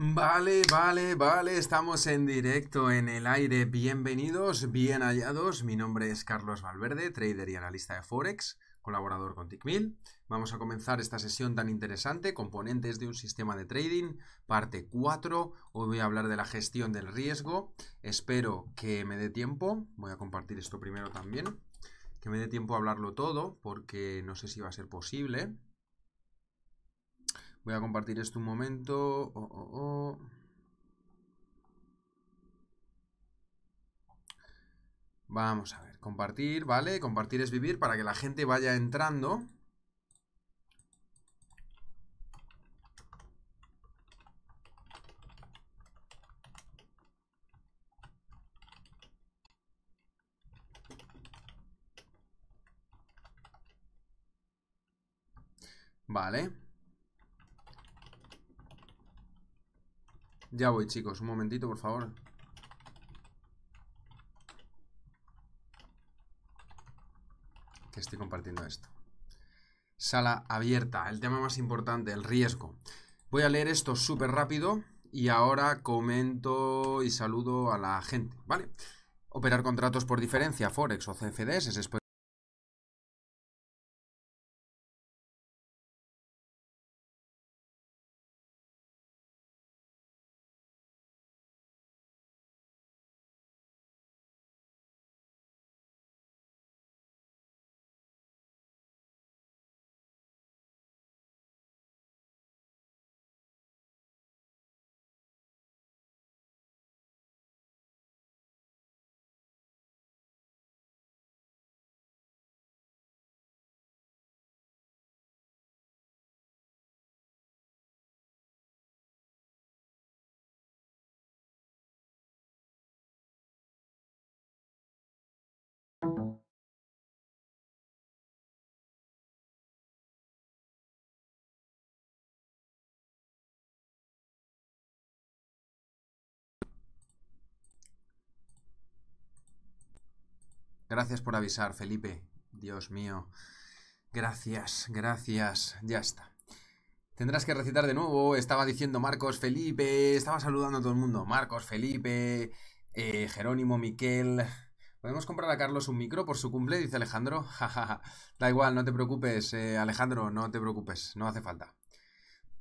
Vale, vale, vale, estamos en directo en el aire. Bienvenidos, bien hallados. Mi nombre es Carlos Valverde, trader y analista de Forex, colaborador con TICMIL. Vamos a comenzar esta sesión tan interesante, componentes de un sistema de trading, parte 4. Hoy voy a hablar de la gestión del riesgo. Espero que me dé tiempo. Voy a compartir esto primero también. Que me dé tiempo a hablarlo todo, porque no sé si va a ser posible. Voy a compartir esto un momento. Oh, oh, oh. Vamos a ver, compartir, ¿vale? Compartir es vivir para que la gente vaya entrando. Vale. Ya voy, chicos. Un momentito, por favor. Que estoy compartiendo esto. Sala abierta. El tema más importante, el riesgo. Voy a leer esto súper rápido y ahora comento y saludo a la gente, ¿vale? Operar contratos por diferencia, Forex o CFDs es Gracias por avisar, Felipe. Dios mío. Gracias, gracias. Ya está. Tendrás que recitar de nuevo. Estaba diciendo Marcos Felipe. Estaba saludando a todo el mundo. Marcos Felipe. Eh, Jerónimo Miquel. ¿Podemos comprar a Carlos un micro por su cumple? Dice Alejandro. da igual, no te preocupes, eh, Alejandro, no te preocupes, no hace falta.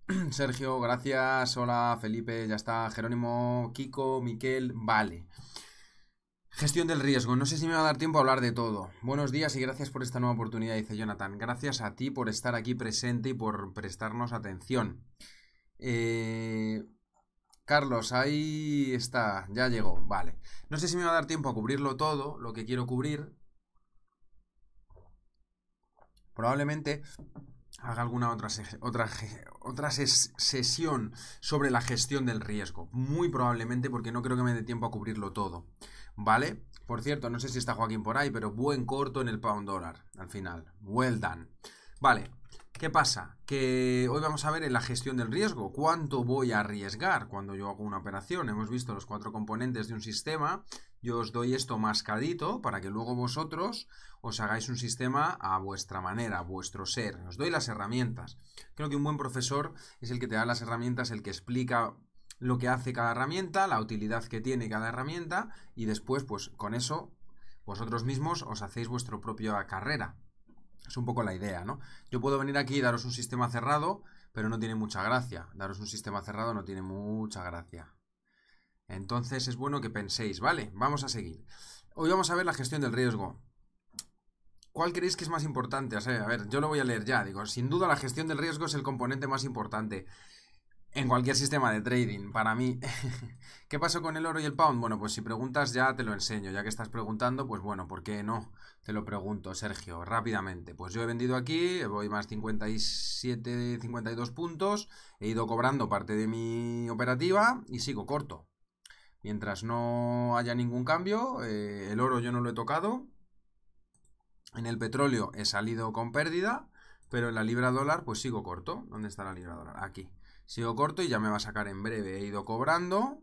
Sergio, gracias. Hola, Felipe, ya está. Jerónimo, Kiko, Miquel, vale. Gestión del riesgo. No sé si me va a dar tiempo a hablar de todo. Buenos días y gracias por esta nueva oportunidad, dice Jonathan. Gracias a ti por estar aquí presente y por prestarnos atención. Eh, Carlos, ahí está, ya llegó, vale. No sé si me va a dar tiempo a cubrirlo todo, lo que quiero cubrir. Probablemente haga alguna otra, otra, otra sesión sobre la gestión del riesgo. Muy probablemente porque no creo que me dé tiempo a cubrirlo todo. ¿Vale? Por cierto, no sé si está Joaquín por ahí, pero buen corto en el pound dólar al final. Well done. Vale, ¿qué pasa? Que hoy vamos a ver en la gestión del riesgo. ¿Cuánto voy a arriesgar cuando yo hago una operación? Hemos visto los cuatro componentes de un sistema. Yo os doy esto mascadito para que luego vosotros os hagáis un sistema a vuestra manera, a vuestro ser. Os doy las herramientas. Creo que un buen profesor es el que te da las herramientas, el que explica lo que hace cada herramienta, la utilidad que tiene cada herramienta y después pues con eso vosotros mismos os hacéis vuestra propia carrera. Es un poco la idea, ¿no? Yo puedo venir aquí y daros un sistema cerrado, pero no tiene mucha gracia. Daros un sistema cerrado no tiene mucha gracia. Entonces es bueno que penséis, ¿vale? Vamos a seguir. Hoy vamos a ver la gestión del riesgo. ¿Cuál creéis que es más importante? A ver, yo lo voy a leer ya. Digo, sin duda la gestión del riesgo es el componente más importante en cualquier sistema de trading, para mí. ¿Qué pasó con el oro y el pound? Bueno, pues si preguntas ya te lo enseño. Ya que estás preguntando, pues bueno, ¿por qué no? Te lo pregunto, Sergio, rápidamente. Pues yo he vendido aquí, voy más 57, 52 puntos, he ido cobrando parte de mi operativa y sigo corto. Mientras no haya ningún cambio, eh, el oro yo no lo he tocado. En el petróleo he salido con pérdida, pero en la libra dólar pues sigo corto. ¿Dónde está la libra dólar? Aquí. Sigo corto y ya me va a sacar en breve. He ido cobrando.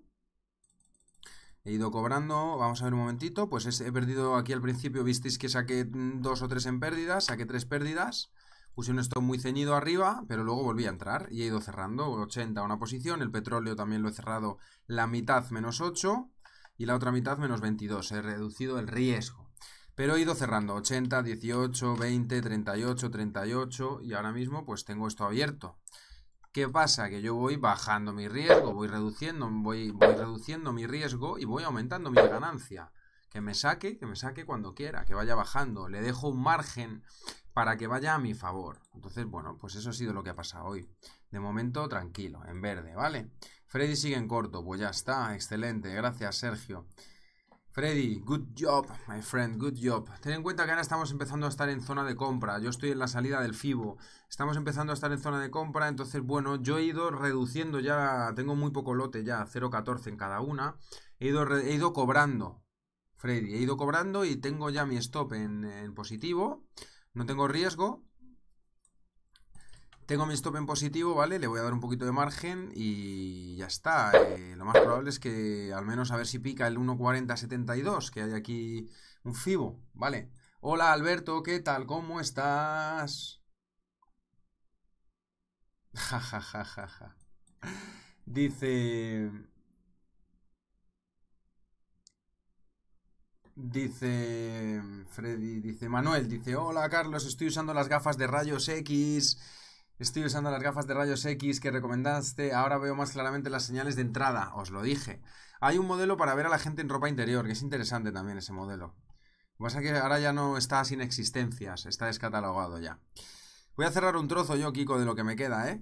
He ido cobrando, vamos a ver un momentito, pues he perdido aquí al principio, visteis que saqué dos o tres en pérdidas, saqué tres pérdidas, Puse un stop muy ceñido arriba, pero luego volví a entrar y he ido cerrando 80 una posición. El petróleo también lo he cerrado la mitad menos 8 y la otra mitad menos 22. He reducido el riesgo. Pero he ido cerrando 80, 18, 20, 38, 38 y ahora mismo pues tengo esto abierto. ¿Qué pasa? Que yo voy bajando mi riesgo, voy reduciendo, voy, voy reduciendo mi riesgo y voy aumentando mi ganancia. Que me saque, que me saque cuando quiera, que vaya bajando. Le dejo un margen para que vaya a mi favor. Entonces, bueno, pues eso ha sido lo que ha pasado hoy. De momento, tranquilo, en verde, ¿vale? Freddy sigue en corto, pues ya está, excelente, gracias Sergio. Freddy, good job, my friend, good job. Ten en cuenta que ahora estamos empezando a estar en zona de compra. Yo estoy en la salida del FIBO. Estamos empezando a estar en zona de compra. Entonces, bueno, yo he ido reduciendo ya. Tengo muy poco lote ya, 0.14 en cada una. He ido, he ido cobrando, Freddy. He ido cobrando y tengo ya mi stop en positivo. No tengo riesgo. Tengo mi stop en positivo, ¿vale? Le voy a dar un poquito de margen y ya está. Eh, lo más probable es que al menos a ver si pica el 1.4072, que hay aquí un FIBO, ¿vale? Hola Alberto, ¿qué tal? ¿Cómo estás? Ja, ja, ja, ja, ja. Dice... Dice Freddy, dice Manuel, dice, hola Carlos, estoy usando las gafas de rayos X. Estoy usando las gafas de rayos X que recomendaste. Ahora veo más claramente las señales de entrada. Os lo dije. Hay un modelo para ver a la gente en ropa interior, que es interesante también ese modelo. Lo que pasa es que ahora ya no está sin existencias, está descatalogado ya. Voy a cerrar un trozo yo, Kiko, de lo que me queda, ¿eh?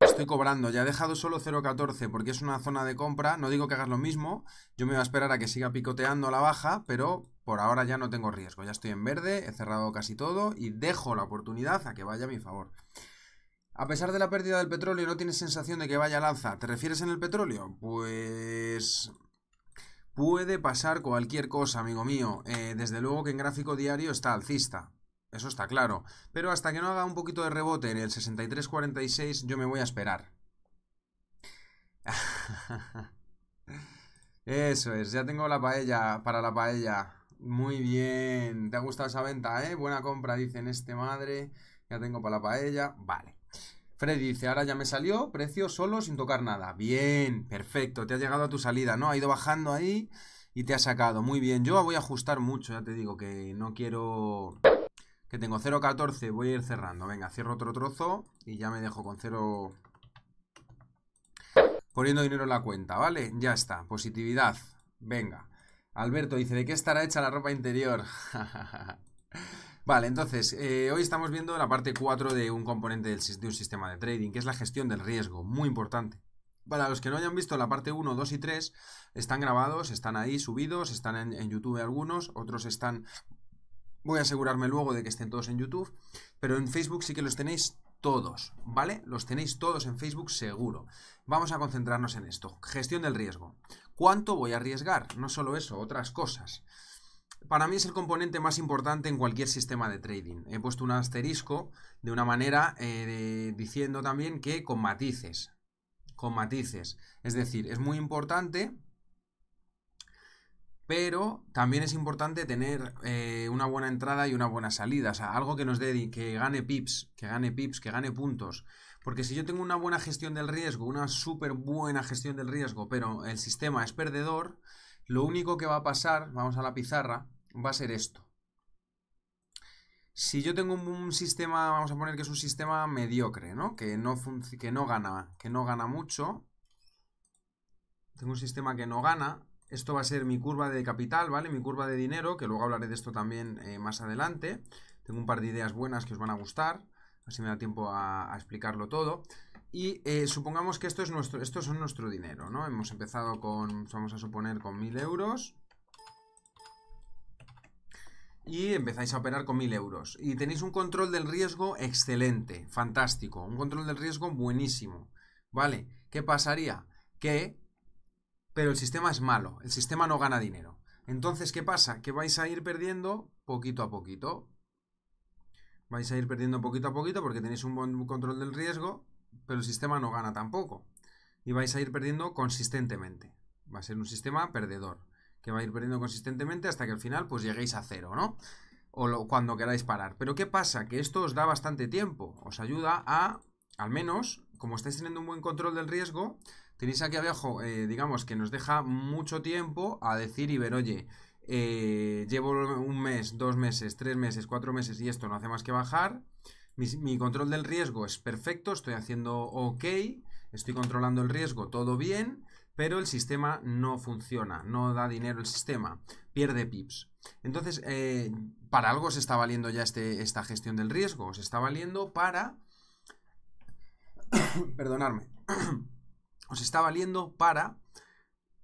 Estoy cobrando, ya he dejado solo 0.14 porque es una zona de compra, no digo que hagas lo mismo, yo me voy a esperar a que siga picoteando la baja, pero por ahora ya no tengo riesgo, ya estoy en verde, he cerrado casi todo y dejo la oportunidad a que vaya a mi favor. A pesar de la pérdida del petróleo, ¿no tienes sensación de que vaya al alza? ¿Te refieres en el petróleo? Pues... Puede pasar cualquier cosa, amigo mío. Eh, desde luego que en gráfico diario está alcista. Eso está claro. Pero hasta que no haga un poquito de rebote en el 63.46, yo me voy a esperar. Eso es, ya tengo la paella para la paella. Muy bien. ¿Te ha gustado esa venta, eh? Buena compra, dicen este madre. Ya tengo para la paella. Vale. Freddy dice, ahora ya me salió, precio solo sin tocar nada. Bien, perfecto, te ha llegado a tu salida, ¿no? Ha ido bajando ahí y te ha sacado. Muy bien, yo voy a ajustar mucho, ya te digo que no quiero... Que tengo 0.14, voy a ir cerrando. Venga, cierro otro trozo y ya me dejo con 0... Poniendo dinero en la cuenta, ¿vale? Ya está, positividad. Venga. Alberto dice, ¿de qué estará hecha la ropa interior? Vale, entonces, eh, hoy estamos viendo la parte 4 de un componente de un sistema de trading, que es la gestión del riesgo, muy importante. Para los que no hayan visto la parte 1, 2 y 3, están grabados, están ahí subidos, están en YouTube algunos, otros están... Voy a asegurarme luego de que estén todos en YouTube, pero en Facebook sí que los tenéis todos, ¿vale? Los tenéis todos en Facebook seguro. Vamos a concentrarnos en esto. Gestión del riesgo. ¿Cuánto voy a arriesgar? No solo eso, otras cosas para mí es el componente más importante en cualquier sistema de trading. He puesto un asterisco de una manera eh, diciendo también que con matices. Con matices. Es decir, es muy importante, pero también es importante tener eh, una buena entrada y una buena salida. O sea, algo que nos dé, que gane pips, que gane pips, que gane puntos. Porque si yo tengo una buena gestión del riesgo, una súper buena gestión del riesgo, pero el sistema es perdedor, lo único que va a pasar, vamos a la pizarra, va a ser esto. Si yo tengo un, sistema, vamos a poner que es un sistema mediocre, ¿no? Que no, que no gana, que no gana mucho. Tengo un sistema que no gana. Esto va a ser mi curva de capital, ¿vale? Mi curva de dinero, que luego hablaré de esto también eh, más adelante. Tengo un par de ideas buenas que os van a gustar. Así me da tiempo a, explicarlo todo. Y eh, supongamos que esto es nuestro, nuestro dinero, ¿no? Hemos empezado con, vamos a suponer, con 1000 euros y empezáis a operar con 1000 euros. Y tenéis un control del riesgo excelente, fantástico, un control del riesgo buenísimo. ¿Vale? ¿Qué pasaría? Que... Pero el sistema es malo, el sistema no gana dinero. Entonces, ¿qué pasa? Que vais a ir perdiendo poquito a poquito. Vais a ir perdiendo poquito a poquito porque tenéis un buen control del riesgo, pero el sistema no gana tampoco. Y vais a ir perdiendo consistentemente. Va a ser un sistema perdedor que va a ir perdiendo consistentemente hasta que al final pues lleguéis a cero, ¿no? o cuando queráis parar. Pero ¿qué pasa? Que esto os da bastante tiempo, os ayuda a, al menos, como estáis teniendo un buen control del riesgo, tenéis aquí abajo, eh, digamos, que nos deja mucho tiempo a decir y ver, oye, eh, llevo un mes, dos meses, tres meses, cuatro meses y esto no hace más que bajar. Mi, control del riesgo es perfecto, estoy haciendo ok, estoy controlando el riesgo, todo bien, pero el sistema no funciona, no da dinero el sistema, pierde pips. Entonces, eh, para algo se está valiendo ya este, esta gestión del riesgo, se está valiendo para... perdonarme. os está valiendo para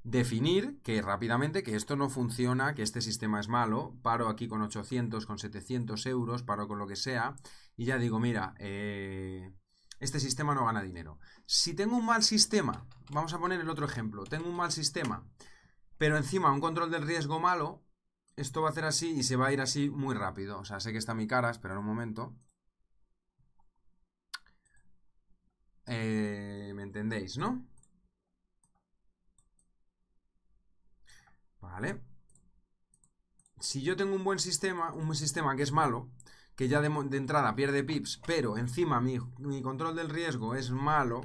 definir que rápidamente que esto no funciona, que este sistema es malo, paro aquí con 800, con 700 euros, paro con lo que sea, y ya digo, mira, eh, este sistema no gana dinero. Si tengo un mal sistema, vamos a poner el otro ejemplo, tengo un mal sistema, pero encima un control del riesgo malo, esto va a hacer así y se va a ir así muy rápido. O sea, sé que está mi cara, esperar un momento. Eh, ¿Me entendéis, no? ¿Vale? Si yo tengo un buen sistema, un sistema que es malo, que ya de, entrada pierde pips, pero encima mi, mi, control del riesgo es malo,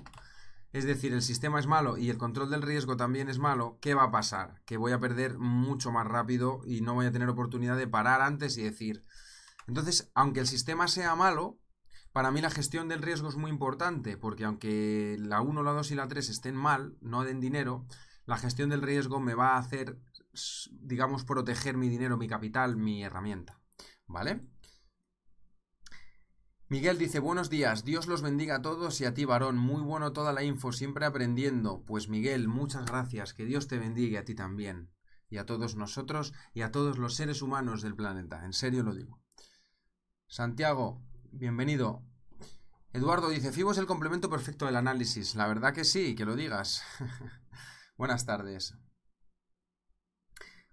es decir, el sistema es malo y el control del riesgo también es malo, ¿qué va a pasar? Que voy a perder mucho más rápido y no voy a tener oportunidad de parar antes y decir... Entonces, aunque el sistema sea malo, para mí la gestión del riesgo es muy importante, porque aunque la 1, la 2 y la 3 estén mal, no den dinero, la gestión del riesgo me va a hacer digamos, proteger mi dinero, mi capital, mi herramienta. ¿Vale? Miguel dice, buenos días, Dios los bendiga a todos y a ti, varón, muy bueno toda la info, siempre aprendiendo. Pues Miguel, muchas gracias, que Dios te bendiga a ti también, y a todos nosotros, y a todos los seres humanos del planeta, en serio lo digo. Santiago, bienvenido. Eduardo dice, FIBO es el complemento perfecto del análisis. La verdad que sí, que lo digas. Buenas tardes.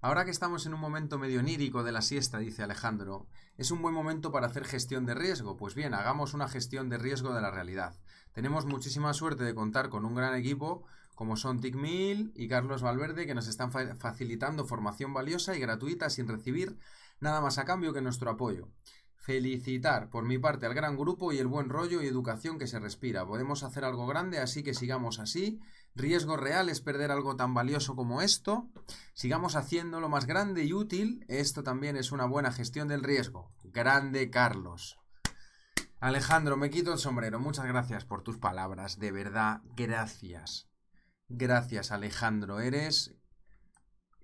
Ahora que estamos en un momento medio onírico de la siesta, dice Alejandro, ¿es un buen momento para hacer gestión de riesgo? Pues bien, hagamos una gestión de riesgo de la realidad. Tenemos muchísima suerte de contar con un gran equipo como son Ticmil y Carlos Valverde que nos están facilitando formación valiosa y gratuita sin recibir nada más a cambio que nuestro apoyo. Felicitar por mi parte al gran grupo y el buen rollo y educación que se respira. Podemos hacer algo grande, así que sigamos así riesgo real es perder algo tan valioso como esto. Sigamos haciéndolo más grande y útil. Esto también es una buena gestión del riesgo. Grande Carlos. Alejandro, me quito el sombrero. Muchas gracias por tus palabras. De verdad, gracias. Gracias, Alejandro. Eres.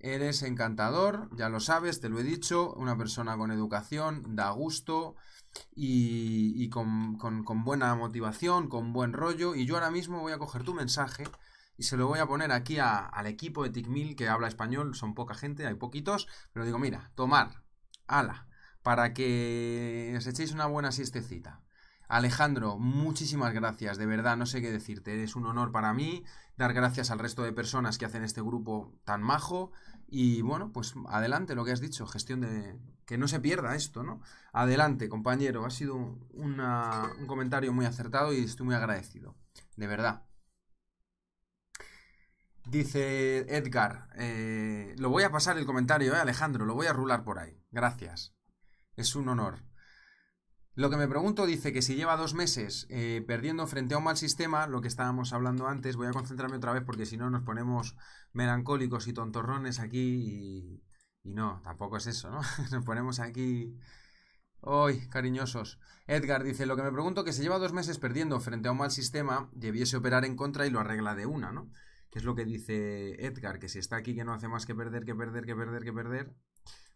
Eres encantador, ya lo sabes, te lo he dicho. Una persona con educación, da gusto y, con, con buena motivación, con buen rollo. Y yo ahora mismo voy a coger tu mensaje y se lo voy a poner aquí al equipo de TICMIL que habla español, son poca gente, hay poquitos, pero digo, mira, tomar, ala, para que os echéis una buena siestecita. Alejandro, muchísimas gracias, de verdad, no sé qué decirte, es un honor para mí dar gracias al resto de personas que hacen este grupo tan majo y bueno, pues adelante lo que has dicho, gestión de... que no se pierda esto, ¿no? Adelante, compañero, ha sido un comentario muy acertado y estoy muy agradecido, de verdad. Dice Edgar, eh, lo voy a pasar el comentario, eh, Alejandro, lo voy a rular por ahí. Gracias. Es un honor. Lo que me pregunto dice que si lleva dos meses eh, perdiendo frente a un mal sistema, lo que estábamos hablando antes, voy a concentrarme otra vez porque si no nos ponemos melancólicos y tontorrones aquí y, y no, tampoco es eso, ¿no? nos ponemos aquí... ¡Ay, cariñosos! Edgar dice, lo que me pregunto que si lleva dos meses perdiendo frente a un mal sistema, debiese operar en contra y lo arregla de una, ¿no? Que es lo que dice Edgar, que si está aquí que no hace más que perder, que perder, que perder, que perder,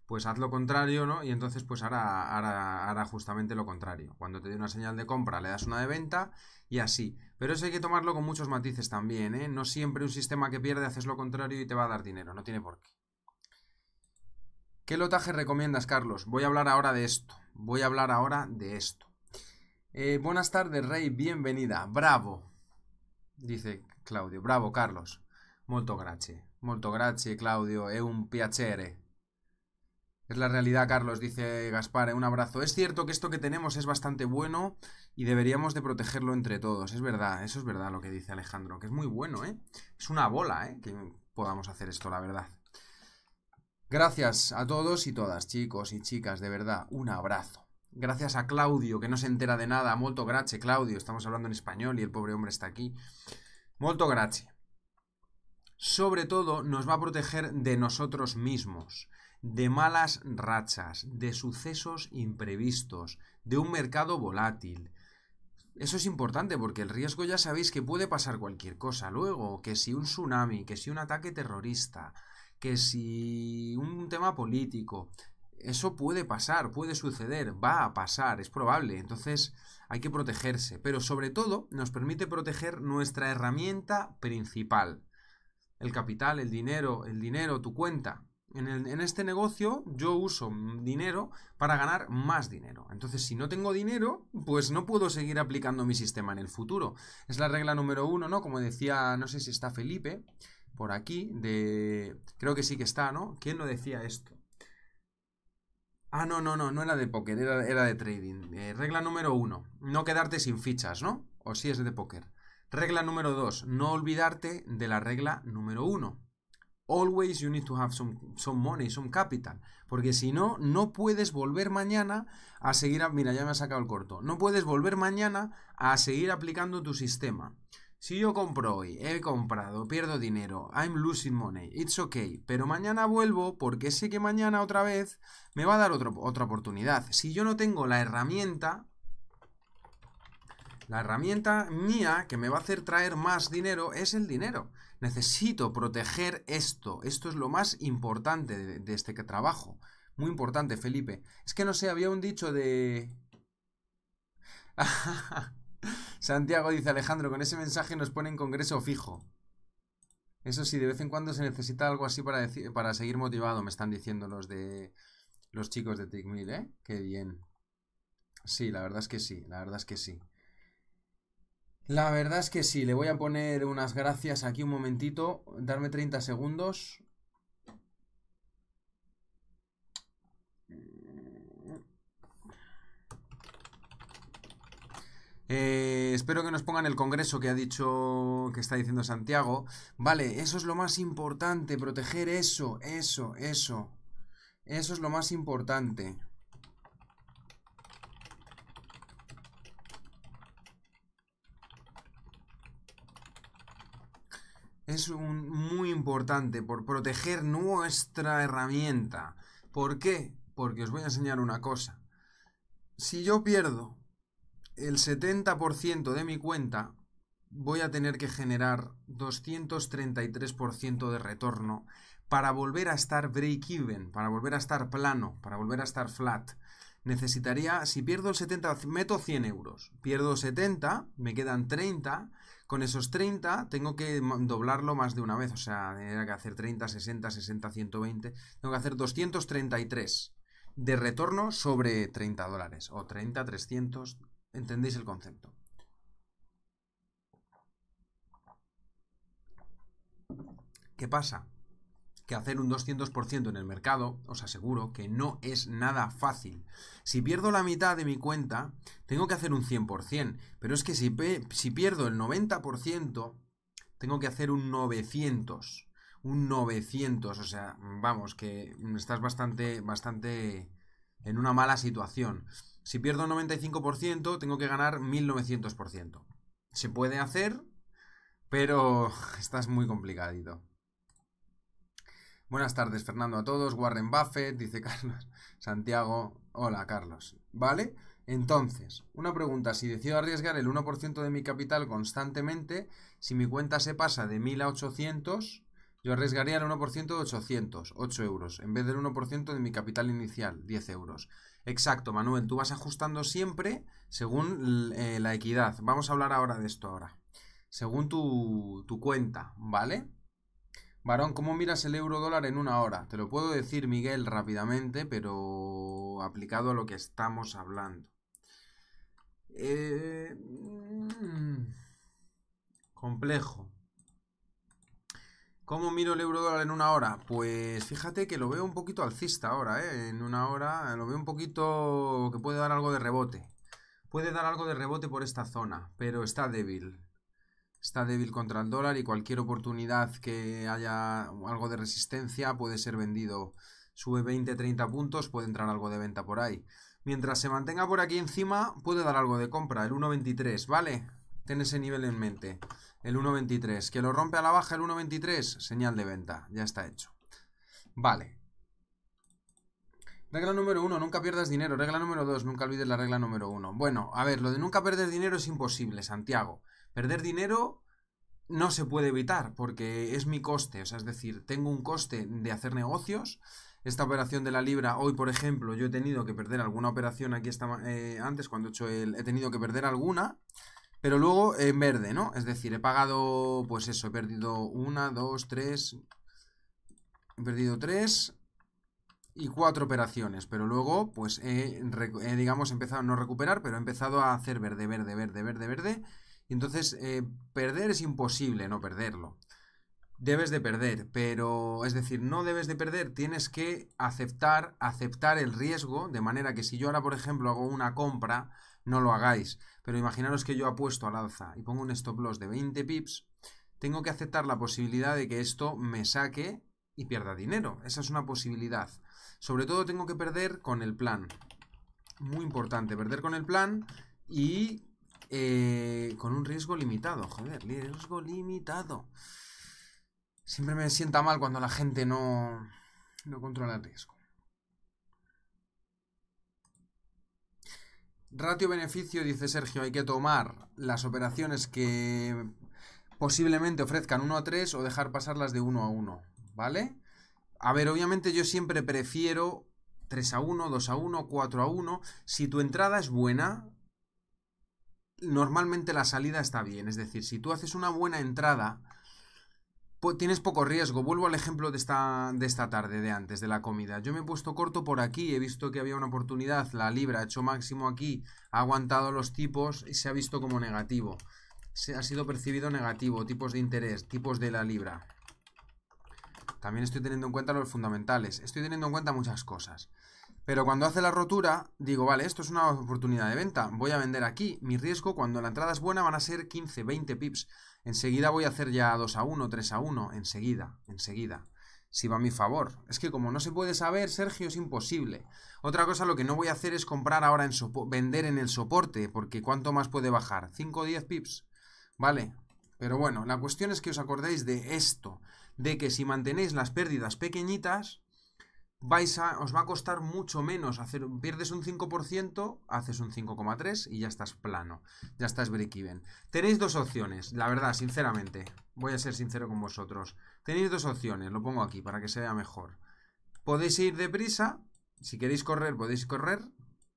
pues haz lo contrario, ¿no? Y entonces pues hará, hará, justamente lo contrario. Cuando te dé una señal de compra, le das una de venta y así. Pero eso hay que tomarlo con muchos matices también, ¿eh? No siempre un sistema que pierde haces lo contrario y te va a dar dinero, no tiene por qué. ¿Qué lotaje recomiendas, Carlos? Voy a hablar ahora de esto. Voy a hablar ahora de esto. Eh, buenas tardes, Rey, bienvenida. Bravo. Dice Claudio. Bravo, Carlos. Molto grazie. Molto grazie, Claudio. Es un piacere. Es la realidad, Carlos, dice Gaspar. Un abrazo. Es cierto que esto que tenemos es bastante bueno y deberíamos de protegerlo entre todos. Es verdad, eso es verdad lo que dice Alejandro, que es muy bueno, ¿eh? Es una bola, ¿eh? Que podamos hacer esto, la verdad. Gracias a todos y todas, chicos y chicas, de verdad, un abrazo. Gracias a Claudio, que no se entera de nada. Molto grazie, Claudio. Estamos hablando en español y el pobre hombre está aquí. Molto grazie. Sobre todo, nos va a proteger de nosotros mismos, de malas rachas, de sucesos imprevistos, de un mercado volátil. Eso es importante porque el riesgo ya sabéis que puede pasar cualquier cosa. Luego, que si un tsunami, que si un ataque terrorista, que si un tema político, eso puede pasar, puede suceder, va a pasar, es probable. Entonces hay que protegerse. Pero sobre todo nos permite proteger nuestra herramienta principal. El capital, el dinero, el dinero, tu cuenta. En, este negocio yo uso dinero para ganar más dinero. Entonces, si no tengo dinero, pues no puedo seguir aplicando mi sistema en el futuro. Es la regla número uno, ¿no? Como decía, no sé si está Felipe por aquí, de... Creo que sí que está, ¿no? ¿Quién no decía esto? Ah, no, no, no, no era de póker, era, de trading. Eh, regla número uno, no quedarte sin fichas, ¿no? O si es de póker. Regla número dos, no olvidarte de la regla número uno. Always you need to have some, some money, some capital. Porque si no, no puedes volver mañana a seguir... mira, ya me ha sacado el corto. No puedes volver mañana a seguir aplicando tu sistema. Si yo compro hoy, he comprado, pierdo dinero, I'm losing money, it's okay, pero mañana vuelvo porque sé que mañana otra vez me va a dar otra oportunidad. Si yo no tengo la herramienta, la herramienta mía que me va a hacer traer más dinero es el dinero. Necesito proteger esto. Esto es lo más importante de, de este trabajo. Muy importante, Felipe. Es que no sé, había un dicho de... Santiago dice Alejandro, con ese mensaje nos pone en congreso fijo. Eso sí, de vez en cuando se necesita algo así para, para seguir motivado, me están diciendo los de los chicos de TICMIL, ¿eh? Qué bien. Sí, la verdad es que sí, la verdad es que sí. La verdad es que sí, le voy a poner unas gracias aquí un momentito, darme 30 segundos. Eh, espero que nos pongan el congreso que ha dicho, que está diciendo Santiago. Vale, eso es lo más importante, proteger eso, eso, eso. Eso es lo más importante. Es muy importante por proteger nuestra herramienta. ¿Por qué? Porque os voy a enseñar una cosa. Si yo pierdo el 70% de mi cuenta voy a tener que generar 233% de retorno para volver a estar break-even, para volver a estar plano, para volver a estar flat. Necesitaría, si pierdo el 70, meto 100 euros, pierdo 70, me quedan 30, con esos 30 tengo que doblarlo más de una vez, o sea, tendría que hacer 30, 60, 60, 120, tengo que hacer 233 de retorno sobre 30 dólares, o 30, 300, ¿Entendéis el concepto? ¿Qué pasa? Que hacer un 200% en el mercado, os aseguro que no es nada fácil. Si pierdo la mitad de mi cuenta, tengo que hacer un 100%. Pero es que si, pierdo el 90%, tengo que hacer un 900. Un 900. O sea, vamos, que estás bastante, bastante en una mala situación. Si pierdo 95%, tengo que ganar 1900%. Se puede hacer, pero estás muy complicadito. Buenas tardes, Fernando, a todos. Warren Buffett, dice Carlos. Santiago, hola, Carlos. ¿Vale? Entonces, una pregunta. Si decido arriesgar el 1% de mi capital constantemente, si mi cuenta se pasa de 1000 a 800, yo arriesgaría el 1% de 800, 8 euros, en vez del 1% de mi capital inicial, 10 euros. Exacto, Manuel, tú vas ajustando siempre según eh, la equidad. Vamos a hablar ahora de esto ahora. Según tu, tu cuenta, ¿vale? Varón, ¿cómo miras el euro dólar en una hora? Te lo puedo decir, Miguel, rápidamente, pero aplicado a lo que estamos hablando. Eh, mm, complejo. ¿Cómo miro el euro dólar en una hora? Pues fíjate que lo veo un poquito alcista ahora, ¿eh? En una hora lo veo un poquito que puede dar algo de rebote. Puede dar algo de rebote por esta zona, pero está débil. Está débil contra el dólar y cualquier oportunidad que haya algo de resistencia puede ser vendido sube 20-30 puntos, puede entrar algo de venta por ahí. Mientras se mantenga por aquí encima, puede dar algo de compra, el 1.23, ¿vale? Ten ese nivel en mente, el 1.23. Que lo rompe a la baja el 1.23, señal de venta, ya está hecho. Vale. Regla número uno, nunca pierdas dinero. Regla número dos, nunca olvides la regla número uno. Bueno, a ver, lo de nunca perder dinero es imposible, Santiago. Perder dinero no se puede evitar porque es mi coste. O sea, es decir, tengo un coste de hacer negocios esta operación de la libra, hoy por ejemplo, yo he tenido que perder alguna operación aquí eh, antes, cuando he hecho el... he tenido que perder alguna, pero luego en verde, ¿no? Es decir, he pagado, pues eso, he perdido una, dos, tres, he perdido tres y cuatro operaciones, pero luego, pues he, digamos, empezado a no recuperar, pero he empezado a hacer verde, verde, verde, verde, verde, y entonces eh, perder es imposible no perderlo. Debes de perder, pero es decir, no debes de perder, tienes que aceptar, aceptar el riesgo, de manera que si yo ahora, por ejemplo, hago una compra, no lo hagáis, pero imaginaros que yo apuesto al alza y pongo un stop loss de 20 pips, tengo que aceptar la posibilidad de que esto me saque y pierda dinero, esa es una posibilidad. Sobre todo tengo que perder con el plan, muy importante, perder con el plan y eh, con un riesgo limitado, joder, riesgo limitado. Siempre me sienta mal cuando la gente no, no controla el riesgo. Ratio-beneficio, dice Sergio, hay que tomar las operaciones que posiblemente ofrezcan 1 a 3 o dejar pasarlas de 1 a 1, ¿vale? A ver, obviamente yo siempre prefiero 3 a 1, 2 a 1, 4 a 1. Si tu entrada es buena, normalmente la salida está bien. Es decir, si tú haces una buena entrada, tienes poco riesgo. Vuelvo al ejemplo de esta, de esta tarde, de antes, de la comida. Yo me he puesto corto por aquí, he visto que había una oportunidad, la libra ha hecho máximo aquí, ha aguantado los tipos y se ha visto como negativo. Se ha sido percibido negativo, tipos de interés, tipos de la libra. También estoy teniendo en cuenta los fundamentales. Estoy teniendo en cuenta muchas cosas. Pero cuando hace la rotura, digo, vale, esto es una oportunidad de venta. Voy a vender aquí. Mi riesgo cuando la entrada es buena van a ser 15, 20 pips. Enseguida voy a hacer ya 2 a 1, 3 a 1. Enseguida, enseguida. Si va a mi favor. Es que como no se puede saber, Sergio, es imposible. Otra cosa, lo que no voy a hacer es comprar ahora en vender en el soporte. Porque ¿cuánto más puede bajar? 5 o 10 pips. Vale. Pero bueno, la cuestión es que os acordéis de esto. De que si mantenéis las pérdidas pequeñitas vais a, os va a costar mucho menos. Hacer, pierdes un 5%, haces un 5,3 y ya estás plano. Ya estás break-even. Tenéis dos opciones, la verdad, sinceramente. Voy a ser sincero con vosotros. Tenéis dos opciones, lo pongo aquí para que se vea mejor. Podéis ir deprisa, si queréis correr, podéis correr,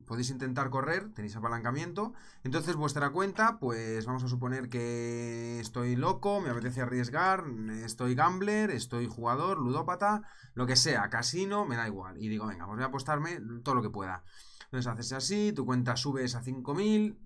podéis intentar correr, tenéis apalancamiento. Entonces vuestra cuenta, pues vamos a suponer que estoy loco, me apetece arriesgar, estoy gambler, estoy jugador, ludópata, lo que sea, casino, me da igual. Y digo, venga, pues voy a apostarme todo lo que pueda. Entonces haces así, tu cuenta subes a 5000,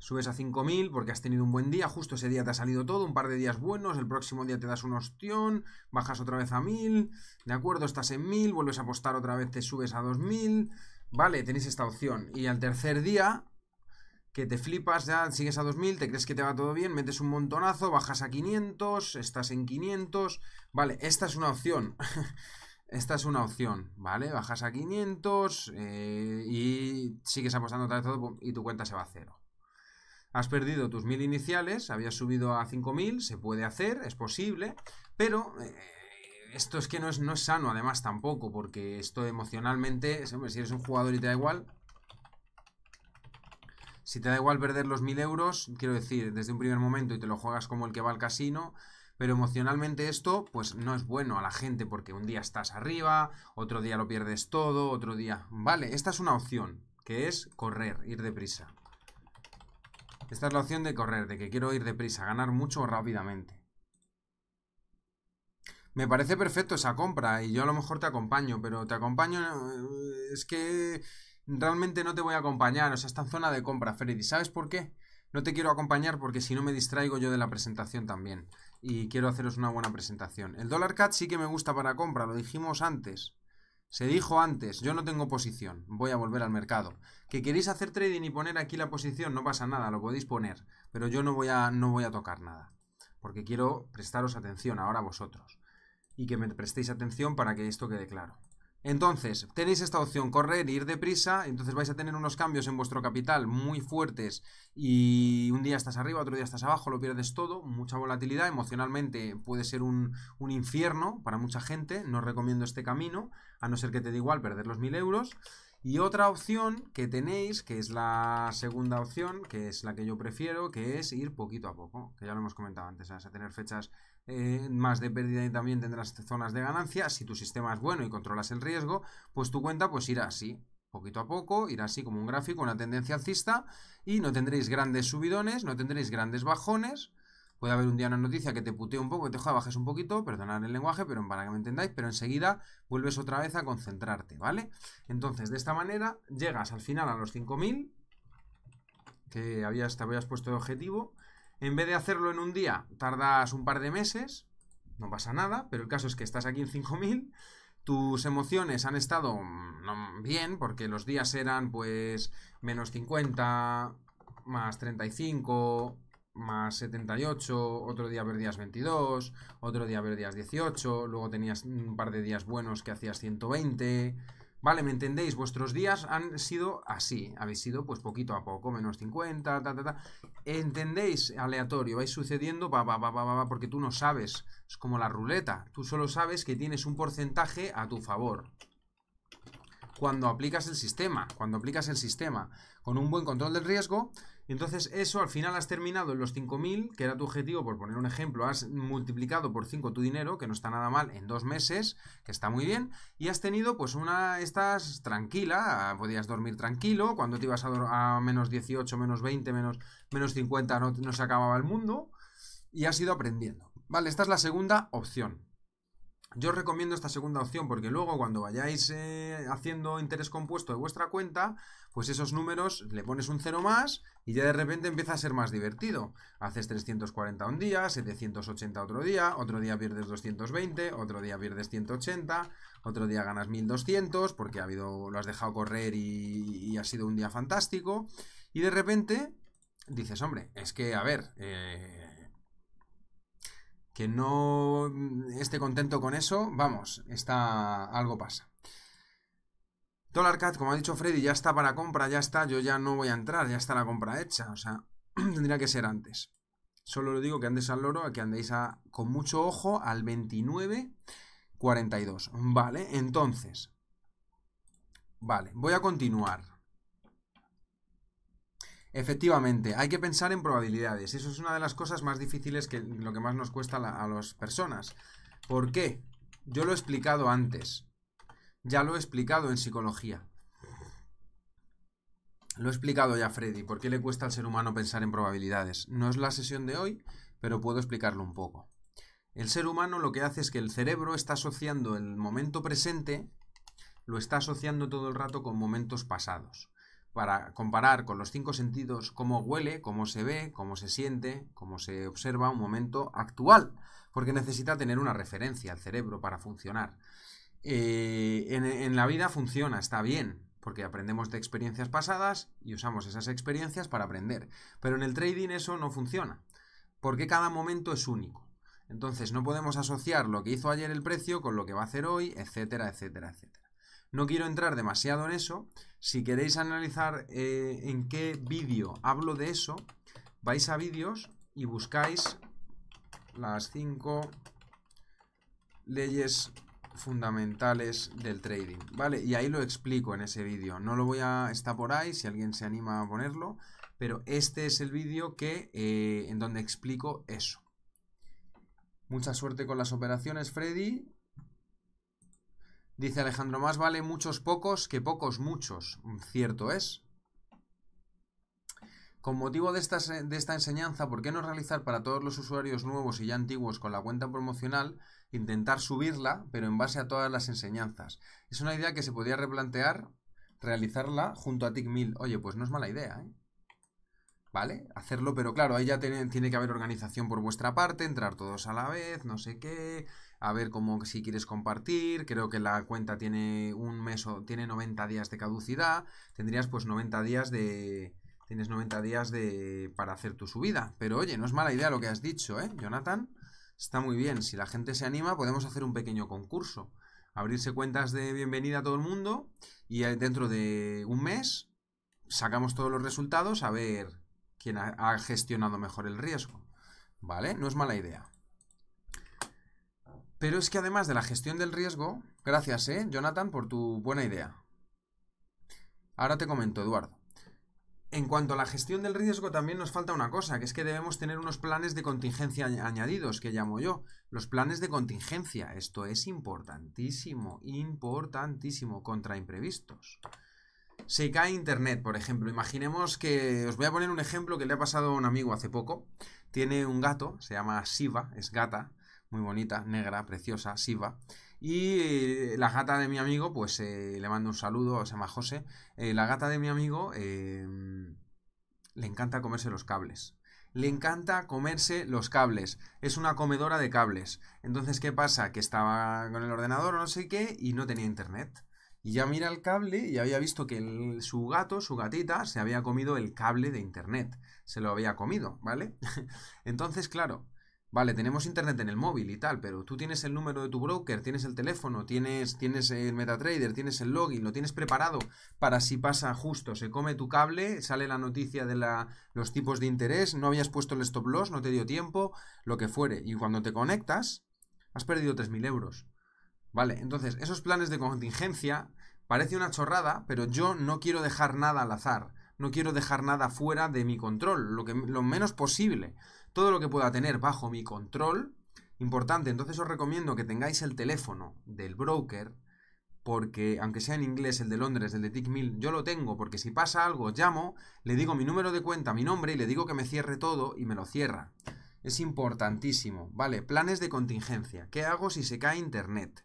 subes a 5000 porque has tenido un buen día, justo ese día te ha salido todo, un par de días buenos, el próximo día te das un ostión, bajas otra vez a 1000, de acuerdo, estás en 1000, vuelves a apostar otra vez, te subes a 2000, vale, tenéis esta opción. Y al tercer día, que te flipas, ya sigues a 2000, te crees que te va todo bien, metes un montonazo, bajas a 500, estás en 500, vale, esta es una opción. Esta es una opción, ¿vale? Bajas a 500 eh, y sigues apostando otra vez todo y tu cuenta se va a cero. Has perdido tus mil iniciales, habías subido a 5000, se puede hacer, es posible, pero eh, esto es que no es, no es sano además tampoco, porque esto emocionalmente, si eres un jugador y te da igual, si te da igual perder los mil euros, quiero decir, desde un primer momento y te lo juegas como el que va al casino, pero emocionalmente esto pues no es bueno a la gente porque un día estás arriba, otro día lo pierdes todo, otro día... Vale, esta es una opción, que es correr, ir deprisa. Esta es la opción de correr, de que quiero ir deprisa, ganar mucho rápidamente. Me parece perfecto esa compra y yo a lo mejor te acompaño, pero te acompaño... Eh, es que realmente no te voy a acompañar, o sea, está en zona de compra, Freddy. ¿Sabes por qué? No te quiero acompañar porque si no me distraigo yo de la presentación también. Y quiero haceros una buena presentación. El dólar cat sí que me gusta para compra, lo dijimos antes. Se dijo antes, yo no tengo posición, voy a volver al mercado. Que queréis hacer trading y poner aquí la posición, no pasa nada, lo podéis poner, pero yo no voy a, no voy a tocar nada, porque quiero prestaros atención ahora vosotros. y que me prestéis atención para que esto quede claro. Entonces, tenéis esta opción, correr ir deprisa, entonces vais a tener unos cambios en vuestro capital muy fuertes y un día estás arriba, otro día estás abajo, lo pierdes todo, mucha volatilidad, emocionalmente puede ser un, infierno para mucha gente, no recomiendo este camino, a no ser que te dé igual perder los mil euros. Y otra opción que tenéis, que es la segunda opción, que es la que yo prefiero, que es ir poquito a poco, que ya lo hemos comentado antes, vas a tener fechas eh, más de pérdida y también tendrás zonas de ganancia. Si tu sistema es bueno y controlas el riesgo, pues tu cuenta pues irá así, poquito a poco, irá así como un gráfico, una tendencia alcista y no tendréis grandes subidones, no tendréis grandes bajones, Puede haber un día una noticia que te putee un poco, que te bajes un poquito, perdonad el lenguaje, pero para que me entendáis, pero enseguida vuelves otra vez a concentrarte, ¿vale? Entonces, de esta manera llegas al final a los 5000 que habías, te habías puesto de objetivo. En vez de hacerlo en un día, tardas un par de meses, no pasa nada, pero el caso es que estás aquí en 5000 tus emociones han estado mm, bien, porque los días eran pues menos 50, más 35, más 78, otro día perdías 22, otro día perdías 18, luego tenías un par de días buenos que hacías 120. Vale, ¿me entendéis? Vuestros días han sido así, habéis sido pues poquito a poco, menos 50, ta, ta, ta. ¿Entendéis? Aleatorio, vais sucediendo, va, va, va, va, va, porque tú no sabes, es como la ruleta, tú solo sabes que tienes un porcentaje a tu favor. Cuando aplicas el sistema, cuando aplicas el sistema con un buen control del riesgo, entonces eso al final has terminado en los 5.000, que era tu objetivo, por poner un ejemplo, has multiplicado por 5 tu dinero, que no está nada mal, en dos meses, que está muy bien, y has tenido pues una, estás tranquila, podías dormir tranquilo, cuando te ibas a, menos 18, menos 20, menos, menos 50 no, no se acababa el mundo, y has ido aprendiendo. Vale, esta es la segunda opción. Yo os recomiendo esta segunda opción porque luego cuando vayáis eh, haciendo interés compuesto de vuestra cuenta, pues esos números le pones un cero más y ya de repente empieza a ser más divertido. Haces 340 un día, 780 otro día, otro día pierdes 220, otro día pierdes 180, otro día ganas 1200 porque ha habido, lo has dejado correr y, ha sido un día fantástico. Y de repente dices, hombre, es que, a ver, eh, que no esté contento con eso, vamos, está algo pasa. Dollar Cat, como ha dicho Freddy, ya está para compra, ya está, yo ya no voy a entrar, ya está la compra hecha, o sea, tendría que ser antes. Solo lo digo que andes al loro, que andéis a, con mucho ojo al 29.42. Vale, entonces. Vale, voy a continuar. Efectivamente, hay que pensar en probabilidades. Eso es una de las cosas más difíciles que lo que más nos cuesta a las personas. ¿Por qué? Yo lo he explicado antes. Ya lo he explicado en psicología. Lo he explicado ya, Freddy. ¿Por qué le cuesta al ser humano pensar en probabilidades? No es la sesión de hoy, pero puedo explicarlo un poco. El ser humano lo que hace es que el cerebro está asociando el momento presente, lo está asociando todo el rato con momentos pasados para comparar con los cinco sentidos cómo huele, cómo se ve, cómo se siente, cómo se observa un momento actual, porque necesita tener una referencia al cerebro para funcionar. Eh, en, la vida funciona, está bien, porque aprendemos de experiencias pasadas y usamos esas experiencias para aprender. Pero en el trading eso no funciona, porque cada momento es único. Entonces no podemos asociar lo que hizo ayer el precio con lo que va a hacer hoy, etcétera, etcétera, etcétera. No quiero entrar demasiado en eso. Si queréis analizar eh, en qué vídeo hablo de eso, vais a vídeos y buscáis las cinco leyes fundamentales del trading, ¿vale? Y ahí lo explico en ese vídeo. No lo voy a... está por ahí, si alguien se anima a ponerlo, pero este es el vídeo que eh, en donde explico eso. Mucha suerte con las operaciones, Freddy. Dice Alejandro, más vale muchos pocos que pocos muchos. Cierto es. Con motivo de esta, de esta, enseñanza, ¿por qué no realizar para todos los usuarios nuevos y ya antiguos con la cuenta promocional, intentar subirla, pero en base a todas las enseñanzas? Es una idea que se podría replantear, realizarla junto a TIC1000. Oye, pues no es mala idea, ¿eh? ¿Vale? Hacerlo, pero claro, ahí ya tiene, tiene que haber organización por vuestra parte, entrar todos a la vez, no sé qué, a ver cómo si quieres compartir, creo que la cuenta tiene un mes o tiene 90 días de caducidad, tendrías pues 90 días de tienes 90 días de para hacer tu subida, pero oye, no es mala idea lo que has dicho, ¿eh, Jonathan? Está muy bien. Si la gente se anima, podemos hacer un pequeño concurso. Abrirse cuentas de bienvenida a todo el mundo y dentro de un mes sacamos todos los resultados a ver quién ha gestionado mejor el riesgo. ¿Vale? No es mala idea. Pero es que además de la gestión del riesgo, gracias, ¿eh, Jonathan, por tu buena idea. Ahora te comento, Eduardo. En cuanto a la gestión del riesgo, también nos falta una cosa, que es que debemos tener unos planes de contingencia añadidos, que llamo yo. Los planes de contingencia. Esto es importantísimo, importantísimo contra imprevistos. Se cae Internet, por ejemplo. Imaginemos que... Os voy a poner un ejemplo que le ha pasado a un amigo hace poco. Tiene un gato, se llama Siva, es gata muy bonita, negra, preciosa, Siva. Y eh, la gata de mi amigo, pues eh, le mando un saludo, se llama José. Eh, la gata de mi amigo em, le encanta comerse los cables. Le encanta comerse los cables. Es una comedora de cables. Entonces, ¿qué pasa? Que estaba con el ordenador o no sé qué y no tenía internet. Y ya mira el cable y había visto que su gato, su gatita, se había comido el cable de internet. Se lo había comido, ¿vale? Entonces, claro, Vale, tenemos internet en el móvil y tal, pero tú tienes el número de tu broker, tienes el teléfono, tienes, tienes el MetaTrader, tienes el login, lo tienes preparado para si pasa justo, se come tu cable, sale la noticia de la, los tipos de interés, no habías puesto el stop loss, no te dio tiempo, lo que fuere. Y cuando te conectas, has perdido 3.000 euros. Vale, entonces, esos planes de contingencia parece una chorrada, pero yo no quiero dejar nada al azar, no quiero dejar nada fuera de mi control, lo, que, lo menos posible todo lo que pueda tener bajo mi control. Importante, entonces os recomiendo que tengáis el teléfono del broker, porque aunque sea en inglés el de Londres, el de Tickmill, yo lo tengo, porque si pasa algo, llamo, le digo mi número de cuenta, mi nombre, y le digo que me cierre todo y me lo cierra. Es importantísimo. Vale, planes de contingencia. ¿Qué hago si se cae internet?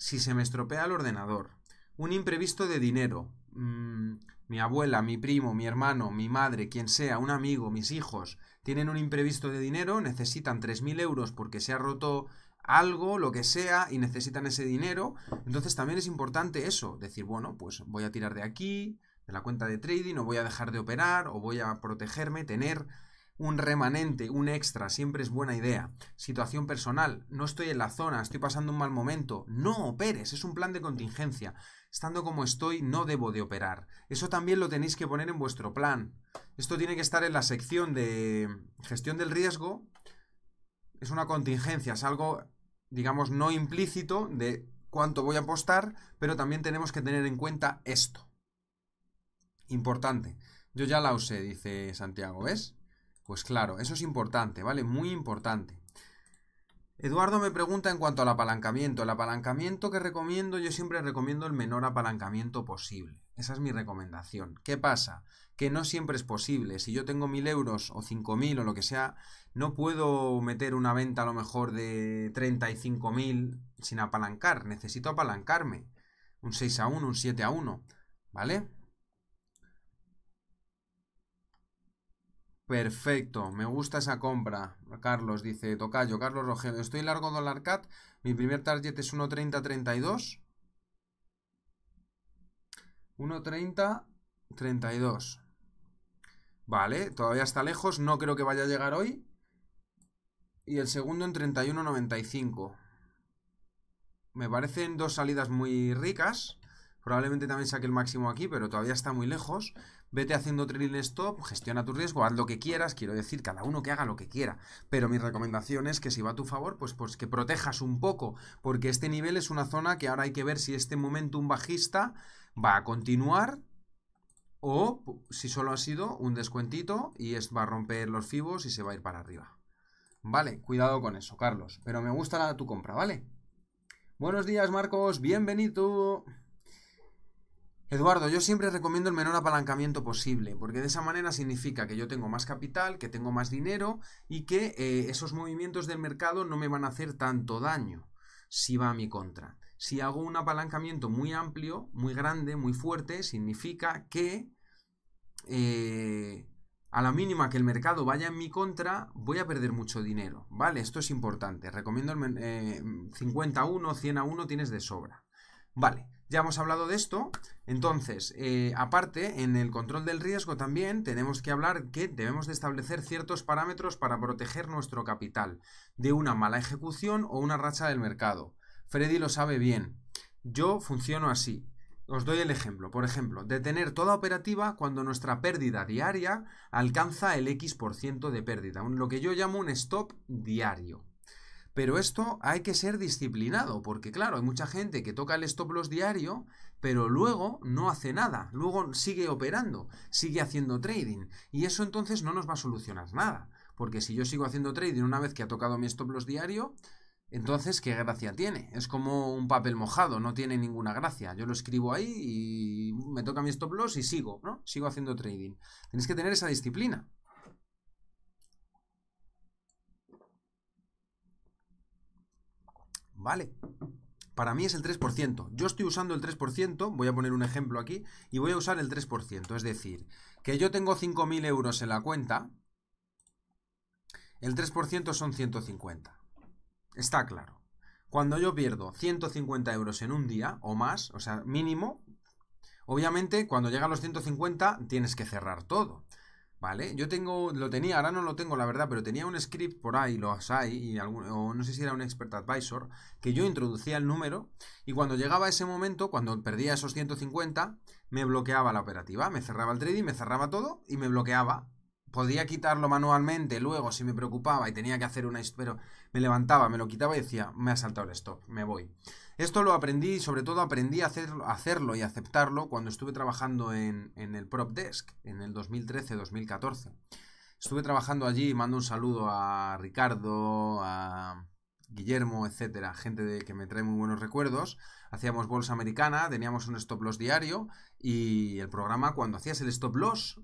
Si se me estropea el ordenador. Un imprevisto de dinero. Mm, mi abuela, mi primo, mi hermano, mi madre, quien sea, un amigo, mis hijos, tienen un imprevisto de dinero, necesitan 3.000 euros porque se ha roto algo, lo que sea, y necesitan ese dinero. Entonces también es importante eso, decir, bueno, pues voy a tirar de aquí, de la cuenta de trading, o voy a dejar de operar, o voy a protegerme, tener un remanente, un extra, siempre es buena idea. Situación personal, no estoy en la zona, estoy pasando un mal momento. No operes, es un plan de contingencia. Estando como estoy, no debo de operar. Eso también lo tenéis que poner en vuestro plan. Esto tiene que estar en la sección de gestión del riesgo. Es una contingencia, es algo, digamos, no implícito de cuánto voy a apostar, pero también tenemos que tener en cuenta esto. Importante. Yo ya la usé, dice Santiago, ¿ves? Pues claro, eso es importante, ¿vale? Muy importante. Eduardo me pregunta en cuanto al apalancamiento. El apalancamiento que recomiendo, yo siempre recomiendo el menor apalancamiento posible. Esa es mi recomendación. ¿Qué pasa? Que no siempre es posible. Si yo tengo mil euros o cinco mil o lo que sea, no puedo meter una venta a lo mejor de 35.000 sin apalancar. Necesito apalancarme. Un 6 a 1, un 7 a 1. ¿Vale? Perfecto, me gusta esa compra. Carlos dice, Tocayo, Carlos Rogelio, estoy largo dólar cat, mi primer target es 1.30.32. 1.30.32. Vale, todavía está lejos, no creo que vaya a llegar hoy. Y el segundo en 31.95. Me parecen dos salidas muy ricas. Probablemente también saque el máximo aquí, pero todavía está muy lejos vete haciendo trailing stop, gestiona tu riesgo, haz lo que quieras, quiero decir, cada uno que haga lo que quiera. Pero mi recomendación es que si va a tu favor, pues, pues que protejas un poco, porque este nivel es una zona que ahora hay que ver si este momentum bajista va a continuar o si solo ha sido un descuentito y es, va a romper los fibos y se va a ir para arriba. Vale, cuidado con eso, Carlos. Pero me gusta tu compra, ¿vale? Buenos días, Marcos. Bienvenido. Eduardo, yo siempre recomiendo el menor apalancamiento posible, porque de esa manera significa que yo tengo más capital, que tengo más dinero y que eh, esos movimientos del mercado no me van a hacer tanto daño si va a mi contra. Si hago un apalancamiento muy amplio, muy grande, muy fuerte, significa que eh, a la mínima que el mercado vaya en mi contra, voy a perder mucho dinero. ¿Vale? Esto es importante. Recomiendo el 50 a 1, 100 a 1 tienes de sobra. Vale. Ya hemos hablado de esto. Entonces, eh, aparte, en el control del riesgo también tenemos que hablar que debemos de establecer ciertos parámetros para proteger nuestro capital de una mala ejecución o una racha del mercado. Freddy lo sabe bien. Yo funciono así. Os doy el ejemplo. Por ejemplo, detener toda operativa cuando nuestra pérdida diaria alcanza el X% de pérdida. Lo que yo llamo un stop diario. Pero esto hay que ser disciplinado, porque claro, hay mucha gente que toca el stop loss diario, pero luego no hace nada, luego sigue operando, sigue haciendo trading, y eso entonces no nos va a solucionar nada, porque si yo sigo haciendo trading una vez que ha tocado mi stop loss diario, entonces, ¿qué gracia tiene? Es como un papel mojado, no tiene ninguna gracia. Yo lo escribo ahí y me toca mi stop loss y sigo, ¿no? Sigo haciendo trading. Tienes que tener esa disciplina. Vale. Para mí es el 3%. Yo estoy usando el 3%, voy a poner un ejemplo aquí, y voy a usar el 3%. Es decir, que yo tengo 5.000 euros en la cuenta, el 3% son 150. Está claro. Cuando yo pierdo 150 euros en un día o más, o sea, mínimo, obviamente cuando llegan los 150 tienes que cerrar todo. ¿Vale? Yo tengo, lo tenía, ahora no lo tengo la verdad, pero tenía un script por ahí, lo hay, y algún, o no sé si era un expert advisor, que yo introducía el número y cuando llegaba ese momento, cuando perdía esos 150, me bloqueaba la operativa, me cerraba el trading, me cerraba todo y me bloqueaba podía quitarlo manualmente luego si me preocupaba y tenía que hacer una... Pero me levantaba, me lo quitaba y decía, me ha saltado el stop, me voy. Esto lo aprendí y sobre todo aprendí a hacerlo, hacerlo y aceptarlo cuando estuve trabajando en, el Prop Desk en el 2013-2014. Estuve trabajando allí, mando un saludo a Ricardo, a Guillermo, etcétera, gente de, que me trae muy buenos recuerdos. Hacíamos bolsa americana, teníamos un stop loss diario y el programa cuando hacías el stop loss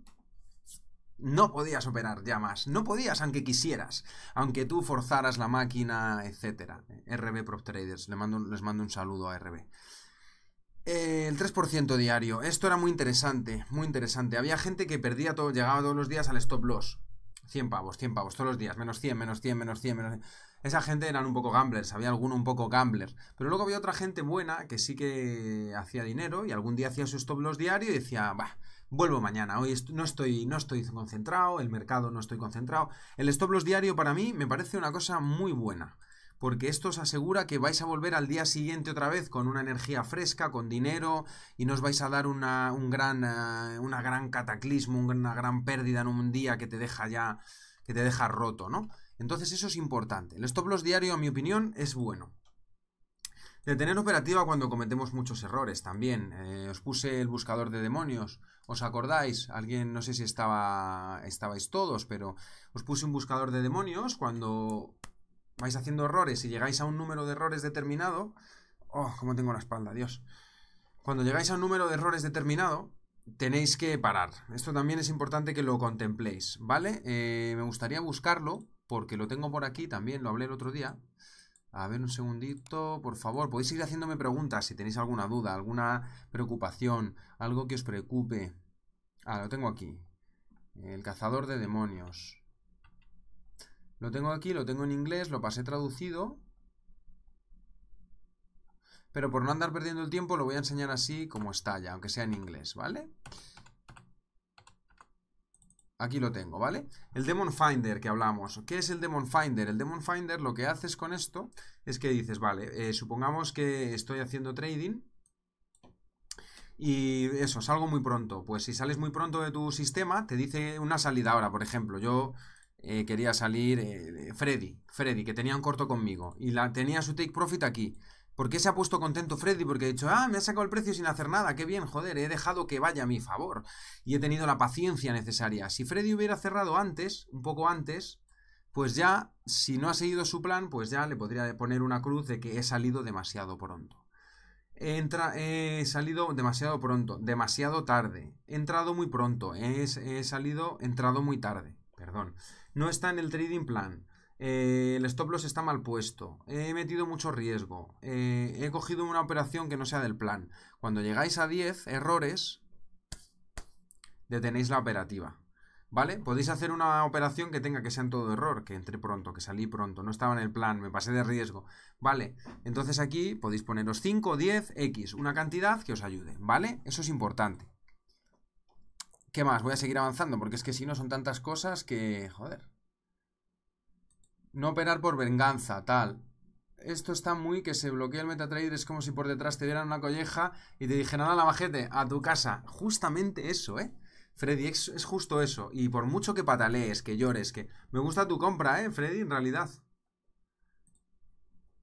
no podías operar ya más. No podías, aunque quisieras. Aunque tú forzaras la máquina, etc. RB Prop Traders. Les mando, les mando un saludo a RB. Eh, el 3% diario. Esto era muy interesante. Muy interesante. Había gente que perdía todo, llegaba todos los días al stop loss. 100 pavos, 100 pavos, todos los días. Menos 100, menos 100, menos 100, menos 100. Esa gente eran un poco gamblers, había alguno un poco gambler. Pero luego había otra gente buena que sí que hacía dinero y algún día hacía su stop loss diario y decía, bah, vuelvo mañana, hoy no estoy, no estoy concentrado, el mercado no estoy concentrado. El stop loss diario para mí me parece una cosa muy buena, porque esto os asegura que vais a volver al día siguiente otra vez con una energía fresca, con dinero, y no os vais a dar una, un gran, eh, una gran cataclismo, una gran pérdida en un día que te deja ya, que te deja roto, ¿no? Entonces eso es importante. El stop loss diario, a mi opinión, es bueno. Detener operativa cuando cometemos muchos errores también. Eh, os puse el buscador de demonios. ¿Os acordáis? Alguien, no sé si estaba, estabais todos, pero os puse un buscador de demonios cuando vais haciendo errores y llegáis a un número de errores determinado. Oh, cómo tengo la espalda, Dios. Cuando llegáis a un número de errores determinado, tenéis que parar. Esto también es importante que lo contempléis, ¿vale? Eh, me gustaría buscarlo, porque lo tengo por aquí, también lo hablé el otro día. A ver, un segundito, por favor, podéis ir haciéndome preguntas si tenéis alguna duda, alguna preocupación, algo que os preocupe. Ah, lo tengo aquí. El cazador de demonios. Lo tengo aquí, lo tengo en inglés, lo pasé traducido. Pero por no andar perdiendo el tiempo lo voy a enseñar así como está ya, aunque sea en inglés, ¿vale? Aquí lo tengo, ¿vale? El Demon Finder que hablamos. ¿Qué es el Demon Finder? El Demon Finder lo que haces con esto es que dices, vale, eh, supongamos que estoy haciendo trading y eso, salgo muy pronto. Pues si sales muy pronto de tu sistema, te dice una salida ahora, por ejemplo. Yo eh, quería salir eh, Freddy, Freddy, que tenía un corto conmigo y la, tenía su take profit aquí. ¿Por qué se ha puesto contento Freddy? Porque ha dicho, ah, me ha sacado el precio sin hacer nada, qué bien, joder, he dejado que vaya a mi favor y he tenido la paciencia necesaria. Si Freddy hubiera cerrado antes, un poco antes, pues ya, si no ha seguido su plan, pues ya le podría poner una cruz de que he salido demasiado pronto. He, he salido demasiado pronto, demasiado tarde. He entrado muy pronto, he, he salido, entrado muy tarde, perdón. No está en el trading plan. Eh, el stop loss está mal puesto, he metido mucho riesgo, eh, he cogido una operación que no sea del plan. Cuando llegáis a 10 errores, detenéis la operativa. ¿Vale? Podéis hacer una operación que tenga que sea en todo error, que entre pronto, que salí pronto, no estaba en el plan, me pasé de riesgo. ¿Vale? Entonces aquí podéis poneros 5, 10, X, una cantidad que os ayude, ¿vale? Eso es importante. ¿Qué más? Voy a seguir avanzando porque es que si no son tantas cosas que... Joder. No operar por venganza, tal. Esto está muy que se bloquea el MetaTrader. Es como si por detrás te dieran una colleja y te dijeran a la majete, a tu casa. Justamente eso, ¿eh? Freddy, es, justo eso. Y por mucho que patalees, que llores, que... Me gusta tu compra, ¿eh, Freddy? En realidad.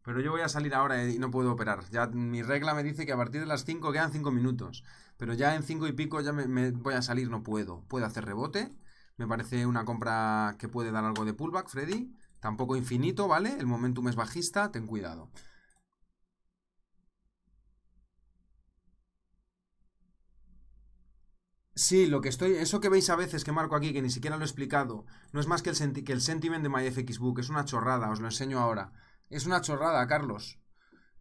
Pero yo voy a salir ahora y no puedo operar. Ya mi regla me dice que a partir de las 5 quedan 5 minutos. Pero ya en 5 y pico ya me, voy a salir, no puedo. Puedo hacer rebote. Me parece una compra que puede dar algo de pullback, Freddy. Tampoco infinito, ¿vale? El momentum es bajista, ten cuidado. Sí, lo que estoy. Eso que veis a veces que marco aquí, que ni siquiera lo he explicado, no es más que el, que el sentiment de MyFXBook. Es una chorrada, os lo enseño ahora. Es una chorrada, Carlos.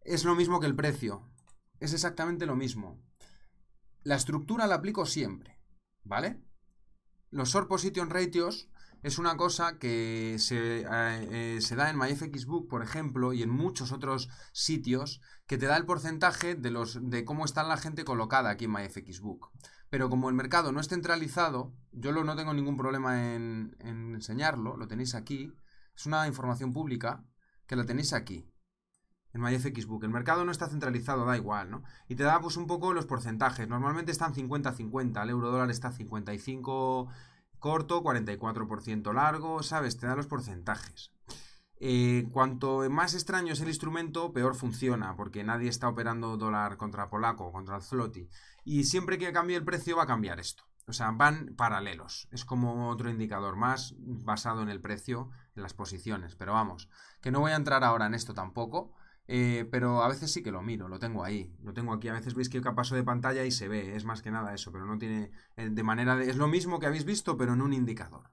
Es lo mismo que el precio. Es exactamente lo mismo. La estructura la aplico siempre, ¿vale? Los short position ratios es una cosa que se, eh, eh, se, da en MyFXBook, por ejemplo, y en muchos otros sitios, que te da el porcentaje de, los, de cómo está la gente colocada aquí en MyFXBook. Pero como el mercado no es centralizado, yo lo, no tengo ningún problema en, en enseñarlo, lo tenéis aquí. Es una información pública que la tenéis aquí en MyFXBook. El mercado no está centralizado, da igual, ¿no? Y te da pues un poco los porcentajes. Normalmente están 50-50, el euro dólar está 55 corto, 44% largo, ¿sabes? Te da los porcentajes. Eh, cuanto más extraño es el instrumento, peor funciona, porque nadie está operando dólar contra polaco, contra el zloty. Y siempre que cambie el precio va a cambiar esto. O sea, van paralelos. Es como otro indicador más basado en el precio, en las posiciones. Pero vamos, que no voy a entrar ahora en esto tampoco. Eh, pero a veces sí que lo miro, lo tengo ahí, lo tengo aquí. A veces veis que paso de pantalla y se ve, es más que nada eso, pero no tiene eh, de manera de... Es lo mismo que habéis visto, pero en un indicador.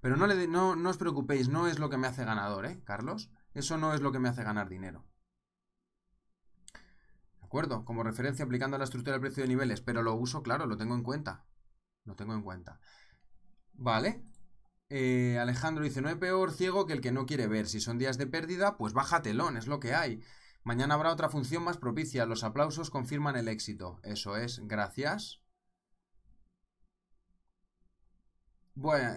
Pero no, le, no, no os preocupéis, no es lo que me hace ganador, ¿eh, Carlos? Eso no es lo que me hace ganar dinero. ¿De acuerdo? Como referencia aplicando la estructura del precio de niveles, pero lo uso, claro, lo tengo en cuenta. Lo tengo en cuenta. Vale, eh, Alejandro dice, no hay peor ciego que el que no quiere ver. Si son días de pérdida, pues baja telón, es lo que hay. Mañana habrá otra función más propicia. Los aplausos confirman el éxito. Eso es, gracias.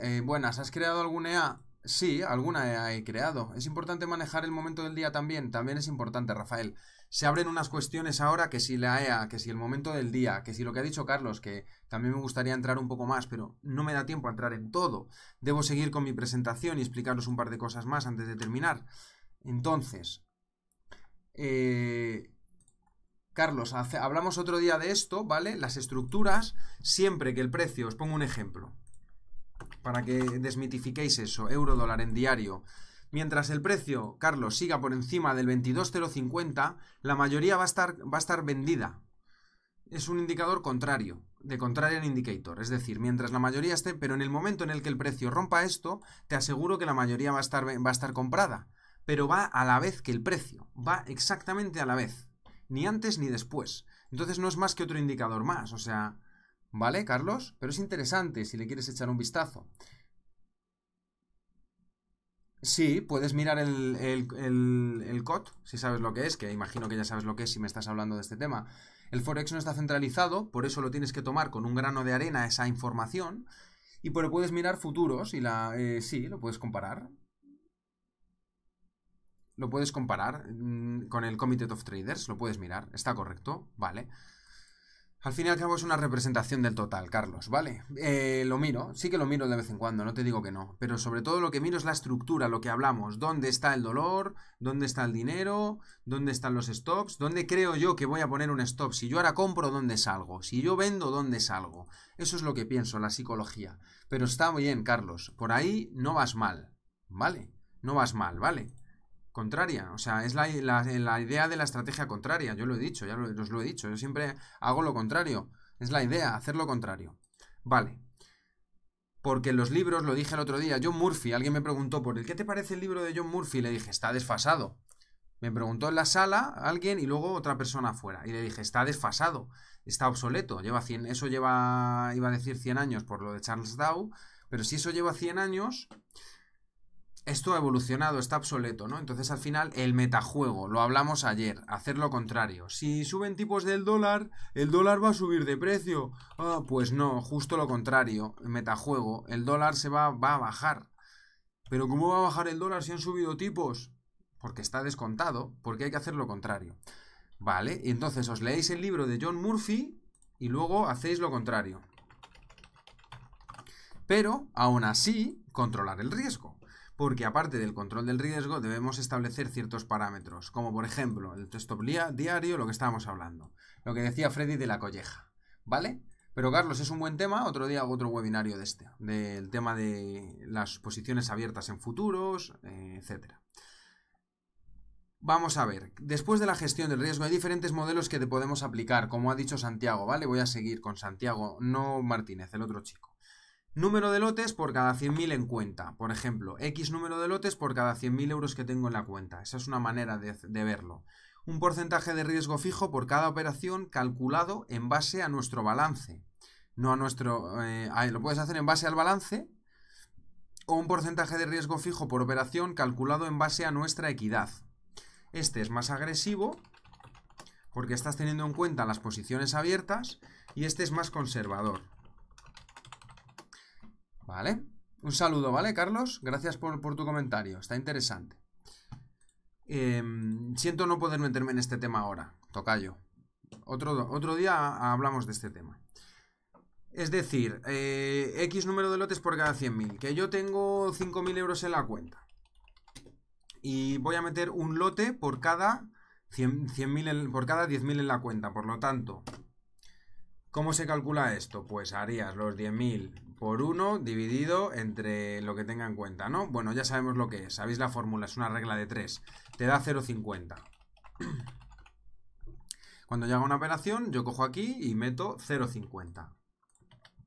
Eh, buenas, ¿has creado alguna EA? Sí, alguna he creado. Es importante manejar el momento del día también. También es importante, Rafael. Se abren unas cuestiones ahora que si la EA, que si el momento del día, que si lo que ha dicho Carlos, que también me gustaría entrar un poco más, pero no me da tiempo a entrar en todo. Debo seguir con mi presentación y explicaros un par de cosas más antes de terminar. Entonces, eh, Carlos, hablamos otro día de esto, ¿vale? Las estructuras, siempre que el precio, os pongo un ejemplo para que desmitifiquéis eso, euro dólar en diario. Mientras el precio, Carlos, siga por encima del 22,050, la mayoría va a estar, vendida. Es un indicador contrario, de contrarian indicator. Es decir, mientras la mayoría esté, pero en el momento en el que el precio rompa esto, te aseguro que la mayoría va a estar comprada. Pero va a la vez que el precio. Va exactamente a la vez. Ni antes ni después. Entonces no es más que otro indicador más. O sea, ¿Vale, Carlos? Pero es interesante si le quieres echar un vistazo. Sí, puedes mirar el, el, COT, si sabes lo que es, que imagino que ya sabes lo que es si me estás hablando de este tema. El Forex no está centralizado, por eso lo tienes que tomar con un grano de arena esa información. Y pero puedes mirar futuros y la... Eh, sí, lo puedes comparar. Lo puedes comparar mm, con el Committee of Traders, lo puedes mirar, está correcto, vale. Al fin y al cabo es una representación del total, Carlos, ¿vale? Eh, lo miro, sí que lo miro de vez en cuando, no te digo que no, pero sobre todo lo que miro es la estructura, lo que hablamos, dónde está el dolor, dónde está el dinero, dónde están los stops, dónde creo yo que voy a poner un stop, si yo ahora compro, dónde salgo, si yo vendo, dónde salgo. Eso es lo que pienso, la psicología. Pero está bien, Carlos, por ahí no vas mal, ¿vale? No vas mal, ¿vale? Contraria. O sea, es la, idea de la estrategia contraria. Yo lo he dicho, ya os lo he dicho. Yo siempre hago lo contrario. Es la idea, hacer lo contrario. Vale. Porque en los libros, lo dije el otro día, John Murphy, alguien me preguntó por el ¿qué te parece el libro de John Murphy? Le dije, está desfasado. Me preguntó en la sala alguien y luego otra persona afuera. Y le dije, está desfasado, está obsoleto. Lleva 100, eso lleva, iba a decir 100 años por lo de Charles Dow, Pero si eso lleva 100 años, esto ha evolucionado, está obsoleto, ¿no? Entonces al final el metajuego, lo hablamos ayer, hacer lo contrario. Si suben tipos del dólar, el dólar va a subir de precio. Ah, pues no, justo lo contrario, el metajuego, el dólar se va, va a bajar. Pero ¿cómo va a bajar el dólar si han subido tipos? Porque está descontado, porque hay que hacer lo contrario. Vale, y entonces os leéis el libro de John Murphy y luego hacéis lo contrario. Pero, aún así, controlar el riesgo porque aparte del control del riesgo debemos establecer ciertos parámetros, como por ejemplo el stop diario, lo que estábamos hablando, lo que decía Freddy de la colleja, ¿vale? Pero Carlos, es un buen tema, otro día hago otro webinario de este, del tema de las posiciones abiertas en futuros, eh, etcétera. Vamos a ver, después de la gestión del riesgo hay diferentes modelos que te podemos aplicar, como ha dicho Santiago, ¿vale? Voy a seguir con Santiago, no Martínez, el otro chico. Número de lotes por cada 100.000 en cuenta. Por ejemplo, X número de lotes por cada 100.000 euros que tengo en la cuenta. Esa es una manera de, verlo. Un porcentaje de riesgo fijo por cada operación calculado en base a nuestro balance. No a nuestro... Eh, lo puedes hacer en base al balance o un porcentaje de riesgo fijo por operación calculado en base a nuestra equidad. Este es más agresivo porque estás teniendo en cuenta las posiciones abiertas y este es más conservador. ¿Vale? Un saludo, ¿vale, Carlos? Gracias por, tu comentario, está interesante. Em, siento no poder meterme en este tema ahora, tocayo. Otro, otro día hablamos de este tema. Es decir, eh, X número de lotes por cada 100.000. Que yo tengo 5.000 euros en la cuenta. Y voy a meter un lote por cada 100.000 por cada 10.000 en la cuenta. Por lo tanto, ¿cómo se calcula esto? Pues harías los 10.000 por 1 dividido entre lo que tenga en cuenta, ¿no? Bueno, ya sabemos lo que es. Sabéis la fórmula, es una regla de 3. Te da 0,50. Cuando hago una operación, yo cojo aquí y meto 0,50.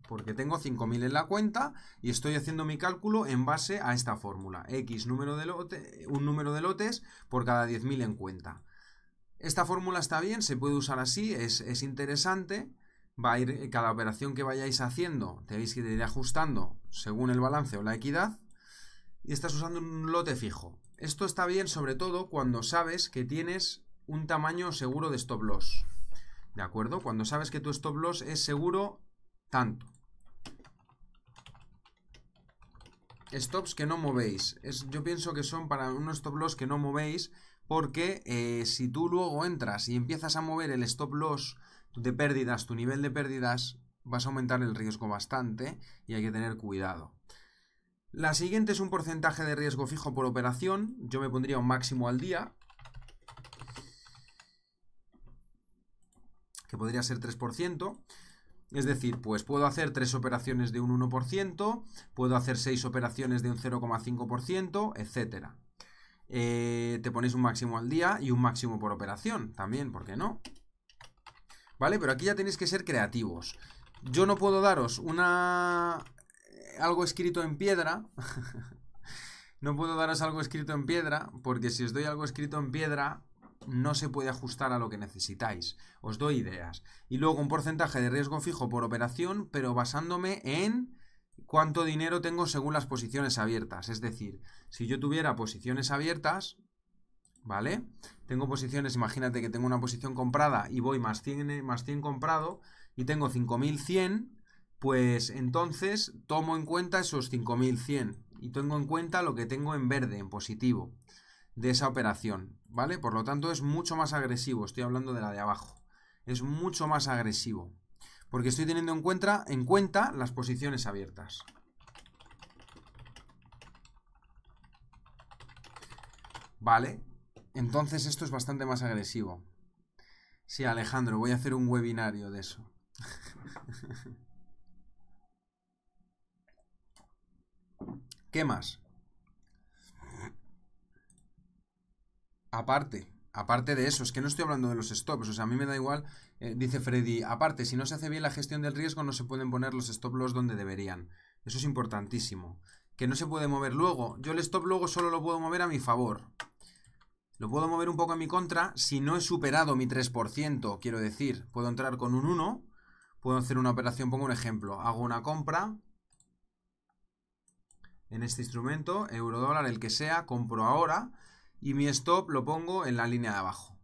Porque tengo 5.000 en la cuenta y estoy haciendo mi cálculo en base a esta fórmula. X número de lote, un número de lotes por cada 10.000 en cuenta. Esta fórmula está bien, se puede usar así, es, es interesante va a ir eh, cada operación que vayáis haciendo, tenéis que ir ajustando según el balance o la equidad y estás usando un lote fijo. Esto está bien sobre todo cuando sabes que tienes un tamaño seguro de stop loss. ¿De acuerdo? Cuando sabes que tu stop loss es seguro tanto. Stops que no movéis. Es, yo pienso que son para unos stop loss que no movéis porque eh, si tú luego entras y empiezas a mover el stop loss de pérdidas, tu nivel de pérdidas, vas a aumentar el riesgo bastante y hay que tener cuidado. La siguiente es un porcentaje de riesgo fijo por operación. Yo me pondría un máximo al día. Que podría ser 3%. Es decir, pues puedo hacer 3 operaciones de un 1%, puedo hacer 6 operaciones de un 0,5%, etc. Eh, te ponéis un máximo al día y un máximo por operación también, ¿por qué no? ¿Vale? Pero aquí ya tenéis que ser creativos. Yo no puedo daros una... algo escrito en piedra. no puedo daros algo escrito en piedra, porque si os doy algo escrito en piedra, no se puede ajustar a lo que necesitáis. Os doy ideas. Y luego un porcentaje de riesgo fijo por operación, pero basándome en cuánto dinero tengo según las posiciones abiertas. Es decir, si yo tuviera posiciones abiertas, ¿vale? Tengo posiciones, imagínate que tengo una posición comprada y voy más 100, más 100 comprado y tengo 5100, pues entonces tomo en cuenta esos 5100 y tengo en cuenta lo que tengo en verde, en positivo, de esa operación, ¿vale? Por lo tanto es mucho más agresivo, estoy hablando de la de abajo, es mucho más agresivo, porque estoy teniendo en cuenta las posiciones abiertas. ¿Vale? Entonces esto es bastante más agresivo. Sí, Alejandro, voy a hacer un webinario de eso. ¿Qué más? Aparte, aparte de eso, es que no estoy hablando de los stops, o sea, a mí me da igual, eh, dice Freddy, aparte, si no se hace bien la gestión del riesgo, no se pueden poner los stop loss donde deberían. Eso es importantísimo. Que no se puede mover luego. Yo el stop luego solo lo puedo mover a mi favor. Lo puedo mover un poco en mi contra si no he superado mi 3%, quiero decir, puedo entrar con un 1, puedo hacer una operación, pongo un ejemplo, hago una compra en este instrumento, euro dólar, el que sea, compro ahora y mi stop lo pongo en la línea de abajo.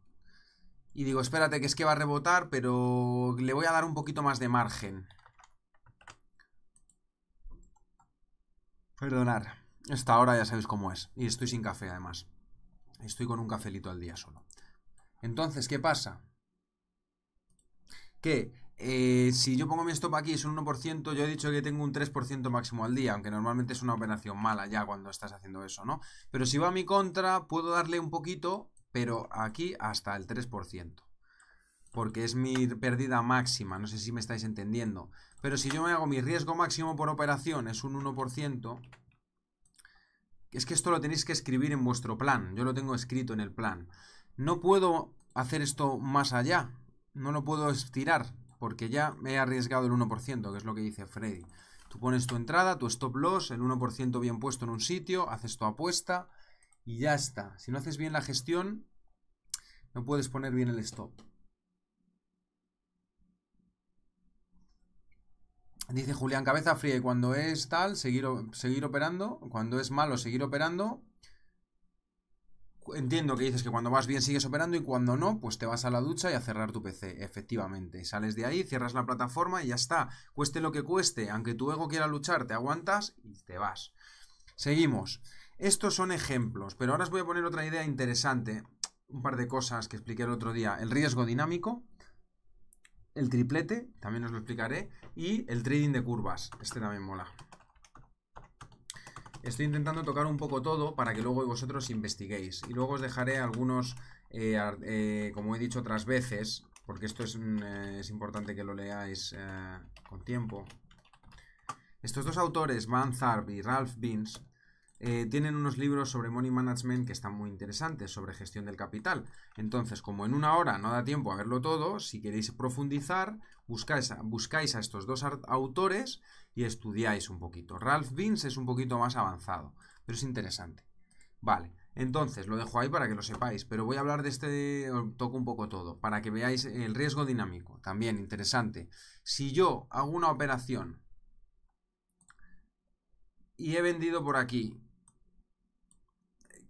Y digo, espérate que es que va a rebotar, pero le voy a dar un poquito más de margen. Perdonar. Esta hora ya sabéis cómo es. Y estoy sin café además. Estoy con un cafelito al día solo. Entonces, ¿qué pasa? Que eh, si yo pongo mi stop aquí es un 1%, yo he dicho que tengo un 3% máximo al día, aunque normalmente es una operación mala ya cuando estás haciendo eso, ¿no? Pero si va a mi contra, puedo darle un poquito, pero aquí hasta el 3%. Porque es mi pérdida máxima, no sé si me estáis entendiendo. Pero si yo me hago mi riesgo máximo por operación es un 1%, es que esto lo tenéis que escribir en vuestro plan, yo lo tengo escrito en el plan. No puedo hacer esto más allá, no lo puedo estirar, porque ya me he arriesgado el 1%, que es lo que dice Freddy. Tú pones tu entrada, tu stop loss, el 1% bien puesto en un sitio, haces tu apuesta y ya está. Si no haces bien la gestión, no puedes poner bien el stop. Dice Julián Cabeza Fría, y cuando es tal, seguir, seguir operando. Cuando es malo, seguir operando. Entiendo que dices que cuando vas bien sigues operando y cuando no, pues te vas a la ducha y a cerrar tu PC. Efectivamente, sales de ahí, cierras la plataforma y ya está. Cueste lo que cueste, aunque tu ego quiera luchar, te aguantas y te vas. Seguimos. Estos son ejemplos, pero ahora os voy a poner otra idea interesante. Un par de cosas que expliqué el otro día. El riesgo dinámico, el triplete, también os lo explicaré, y el trading de curvas. Este también mola. Estoy intentando tocar un poco todo para que luego vosotros investiguéis. Y luego os dejaré algunos, eh, eh, como he dicho otras veces, porque esto es, mm, eh, importante que lo leáis con tiempo. Estos dos autores, Van Tharp y Ralph Beans, tienen unos libros sobre money management que están muy interesantes, sobre gestión del capital. Entonces, como en una hora no da tiempo a verlo todo, si queréis profundizar, buscáis, buscáis a estos dos autores y estudiáis un poquito. Ralph Beans es un poquito más avanzado, pero es interesante. Vale, entonces lo dejo ahí para que lo sepáis, pero voy a hablar de este, toco un poco todo, para que veáis el riesgo dinámico, también interesante. Si yo hago una operación y he vendido por aquí,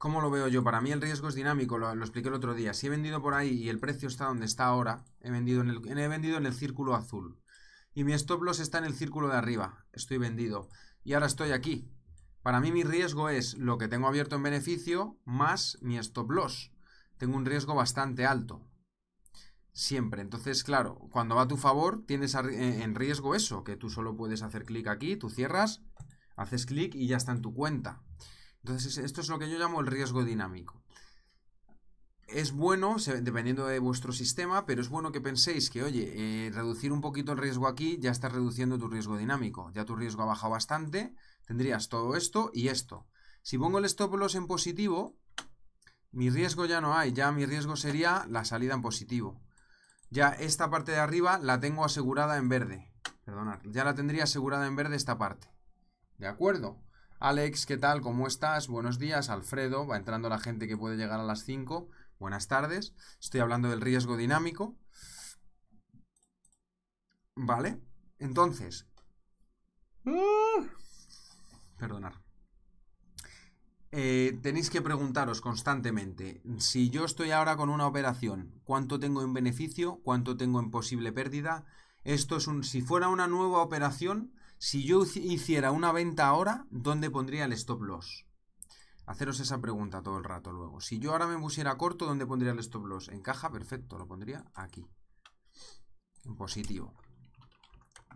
¿cómo lo veo yo? Para mí el riesgo es dinámico, lo, expliqué el otro día. Si he vendido por ahí y el precio está donde está ahora, he vendido en el, he vendido en el círculo azul y mi stop loss está en el círculo de arriba. Estoy vendido. Y ahora estoy aquí. Para mí mi riesgo es lo que tengo abierto en beneficio más mi stop loss. Tengo un riesgo bastante alto. Siempre. Entonces, claro, cuando va a tu favor, tienes eh, en riesgo eso, que tú solo puedes hacer clic aquí, tú cierras, haces clic y ya está en tu cuenta. Entonces, esto es lo que yo llamo el riesgo dinámico es bueno, dependiendo de vuestro sistema, pero es bueno que penséis que, oye, eh, reducir un poquito el riesgo aquí ya está reduciendo tu riesgo dinámico. Ya tu riesgo ha bajado bastante, tendrías todo esto y esto. Si pongo el stop loss en positivo, mi riesgo ya no hay, ya mi riesgo sería la salida en positivo. Ya esta parte de arriba la tengo asegurada en verde. Perdonad, ya la tendría asegurada en verde esta parte. ¿De acuerdo? Alex, ¿qué tal? ¿Cómo estás? Buenos días. Alfredo, va entrando la gente que puede llegar a las 5. Buenas tardes. Estoy hablando del riesgo dinámico. ¿Vale? Entonces... Uh, perdonar. Eh, tenéis que preguntaros constantemente, si yo estoy ahora con una operación, ¿cuánto tengo en beneficio? ¿Cuánto tengo en posible pérdida? Esto es un, si fuera una nueva operación, si yo hiciera una venta ahora, ¿dónde pondría el stop loss? Haceros esa pregunta todo el rato luego. Si yo ahora me pusiera corto, ¿dónde pondría el stop loss? Encaja, perfecto, lo pondría aquí. En positivo.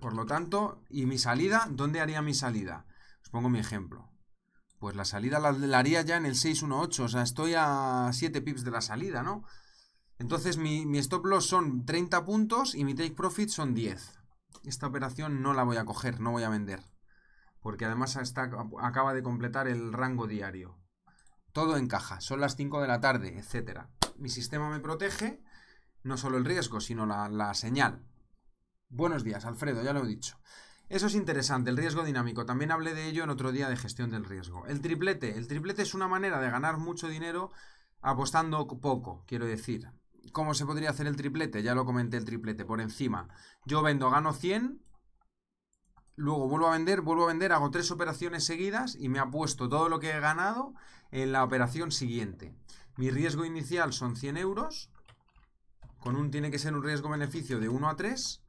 Por lo tanto, ¿y mi salida? ¿Dónde haría mi salida? Os pongo mi ejemplo. Pues la salida la, haría ya en el 618, o sea, estoy a 7 pips de la salida, ¿no? Entonces mi, mi stop loss son 30 puntos y mi take profit son 10. Esta operación no la voy a coger, no voy a vender porque además está, acaba de completar el rango diario. Todo encaja, son las 5 de la tarde, etc. Mi sistema me protege no solo el riesgo, sino la, la señal. Buenos días, Alfredo, ya lo he dicho. Eso es interesante, el riesgo dinámico. También hablé de ello en otro día de gestión del riesgo. El triplete. El triplete es una manera de ganar mucho dinero apostando poco, quiero decir. ¿Cómo se podría hacer el triplete? Ya lo comenté el triplete por encima. Yo vendo, gano 100 luego vuelvo a vender, vuelvo a vender, hago tres operaciones seguidas y me apuesto todo lo que he ganado en la operación siguiente. Mi riesgo inicial son 100 euros, con un tiene que ser un riesgo-beneficio de 1 a 3.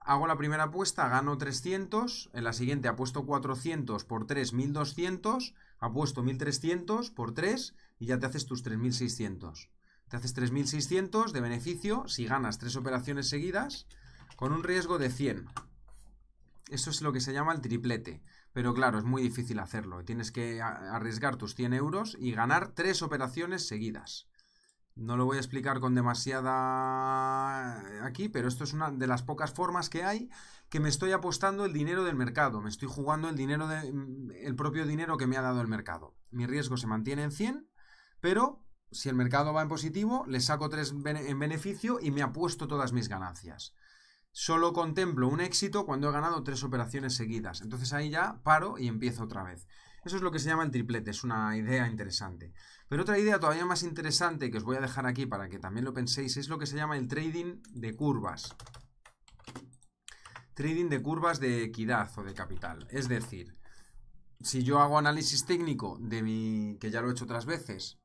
Hago la primera apuesta, gano 300, en la siguiente apuesto 400 por 3, 1200, apuesto 1300 por 3 y ya te haces tus 3600. Te haces 3600 de beneficio si ganas tres operaciones seguidas con un riesgo de 100. Eso es lo que se llama el triplete. Pero claro, es muy difícil hacerlo. Tienes que arriesgar tus 100 euros y ganar tres operaciones seguidas. No lo voy a explicar con demasiada aquí, pero esto es una de las pocas formas que hay que me estoy apostando el dinero del mercado. Me estoy jugando el dinero de, el propio dinero que me ha dado el mercado. Mi riesgo se mantiene en 100, pero si el mercado va en positivo, le saco 3 en beneficio y me apuesto todas mis ganancias. Solo contemplo un éxito cuando he ganado tres operaciones seguidas. Entonces ahí ya paro y empiezo otra vez. Eso es lo que se llama el triplete, es una idea interesante. Pero otra idea todavía más interesante que os voy a dejar aquí para que también lo penséis es lo que se llama el trading de curvas. Trading de curvas de equidad o de capital. Es decir, si yo hago análisis técnico de mi. que ya lo he hecho otras veces,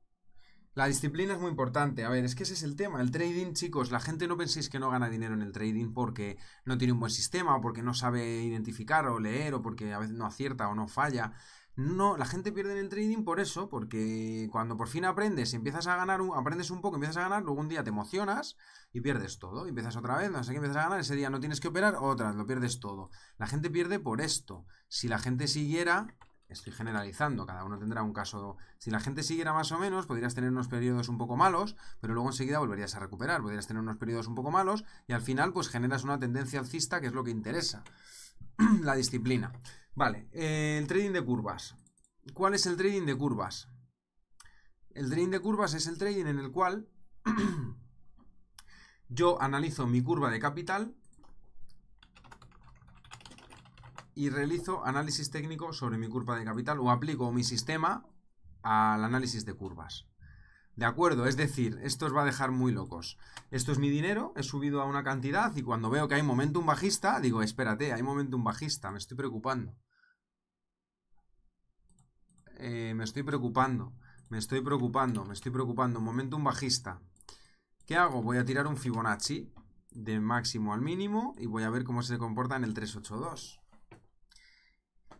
la disciplina es muy importante. A ver, es que ese es el tema. El trading, chicos, la gente no penséis que no gana dinero en el trading porque no tiene un buen sistema o porque no sabe identificar o leer o porque a veces no acierta o no falla. No, la gente pierde en el trading por eso, porque cuando por fin aprendes y empiezas a ganar, aprendes un poco, empiezas a ganar, luego un día te emocionas y pierdes todo. Y empiezas otra vez, no sé qué, empiezas a ganar, ese día no tienes que operar, otra, lo pierdes todo. La gente pierde por esto. Si la gente siguiera estoy generalizando, cada uno tendrá un caso. Si la gente siguiera más o menos, podrías tener unos periodos un poco malos, pero luego enseguida volverías a recuperar. Podrías tener unos periodos un poco malos y al final, pues generas una tendencia alcista que es lo que interesa. la disciplina. Vale, eh, el trading de curvas. ¿Cuál es el trading de curvas? El trading de curvas es el trading en el cual yo analizo mi curva de capital y realizo análisis técnico sobre mi curva de capital o aplico mi sistema al análisis de curvas. ¿De acuerdo? Es decir, esto os va a dejar muy locos. Esto es mi dinero, he subido a una cantidad y cuando veo que hay momentum bajista, digo, espérate, hay momentum bajista, me estoy preocupando. Eh, me estoy preocupando, me estoy preocupando, me estoy preocupando, momentum bajista. ¿Qué hago? Voy a tirar un Fibonacci de máximo al mínimo y voy a ver cómo se comporta en el 382.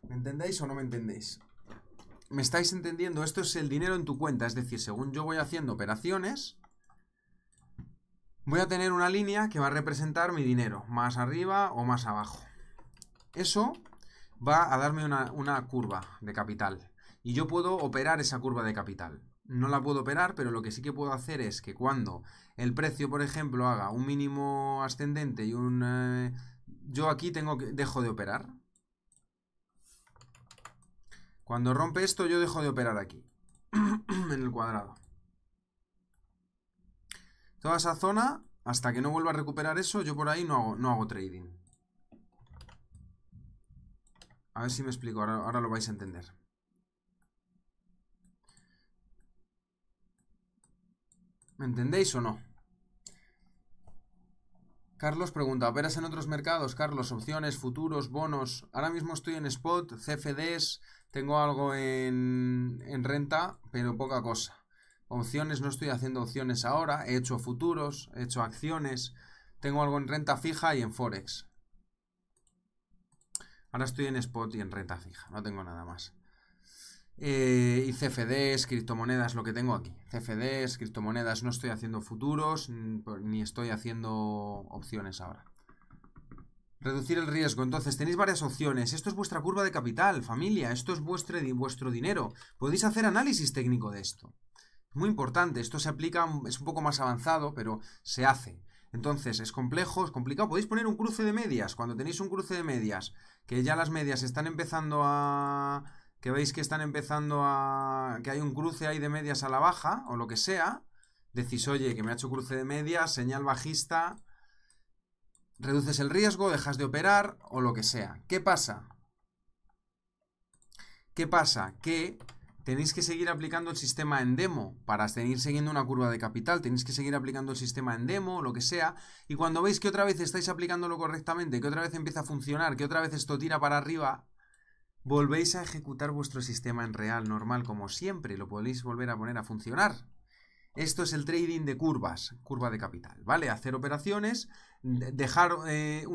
¿Me entendéis o no me entendéis? ¿Me estáis entendiendo? Esto es el dinero en tu cuenta, es decir, según yo voy haciendo operaciones, voy a tener una línea que va a representar mi dinero, más arriba o más abajo. Eso va a darme una, una curva de capital y yo puedo operar esa curva de capital. No la puedo operar, pero lo que sí que puedo hacer es que cuando el precio, por ejemplo, haga un mínimo ascendente y un... Eh, yo aquí tengo que, dejo de operar, cuando rompe esto yo dejo de operar aquí. en el cuadrado. Toda esa zona, hasta que no vuelva a recuperar eso, yo por ahí no hago, no hago trading. A ver si me explico, ahora, ahora lo vais a entender. ¿Me entendéis o no? Carlos pregunta, ¿operas en otros mercados? Carlos, opciones, futuros, bonos. Ahora mismo estoy en spot, CFDs, tengo algo en, en renta, pero poca cosa. Opciones, no estoy haciendo opciones ahora. He hecho futuros, he hecho acciones. Tengo algo en renta fija y en Forex. Ahora estoy en spot y en renta fija. No tengo nada más. Eh, y CFDs, criptomonedas, lo que tengo aquí. CFDs, criptomonedas, no estoy haciendo futuros ni estoy haciendo opciones ahora. Reducir el riesgo. Entonces, tenéis varias opciones. Esto es vuestra curva de capital, familia. Esto es vuestro, vuestro dinero. Podéis hacer análisis técnico de esto. Es muy importante. Esto se aplica, es un poco más avanzado, pero se hace. Entonces, es complejo, es complicado. Podéis poner un cruce de medias. Cuando tenéis un cruce de medias, que ya las medias están empezando a... que veis que están empezando a... que hay un cruce ahí de medias a la baja, o lo que sea, decís, oye, que me ha hecho cruce de medias, señal bajista reduces el riesgo, dejas de operar o lo que sea. ¿Qué pasa? ¿Qué pasa? Que tenéis que seguir aplicando el sistema en demo para seguir siguiendo una curva de capital, tenéis que seguir aplicando el sistema en demo, lo que sea, y cuando veis que otra vez estáis aplicándolo correctamente, que otra vez empieza a funcionar, que otra vez esto tira para arriba, volvéis a ejecutar vuestro sistema en real, normal, como siempre, lo podéis volver a poner a funcionar. Esto es el trading de curvas, curva de capital, ¿vale? Hacer operaciones, dejar eh,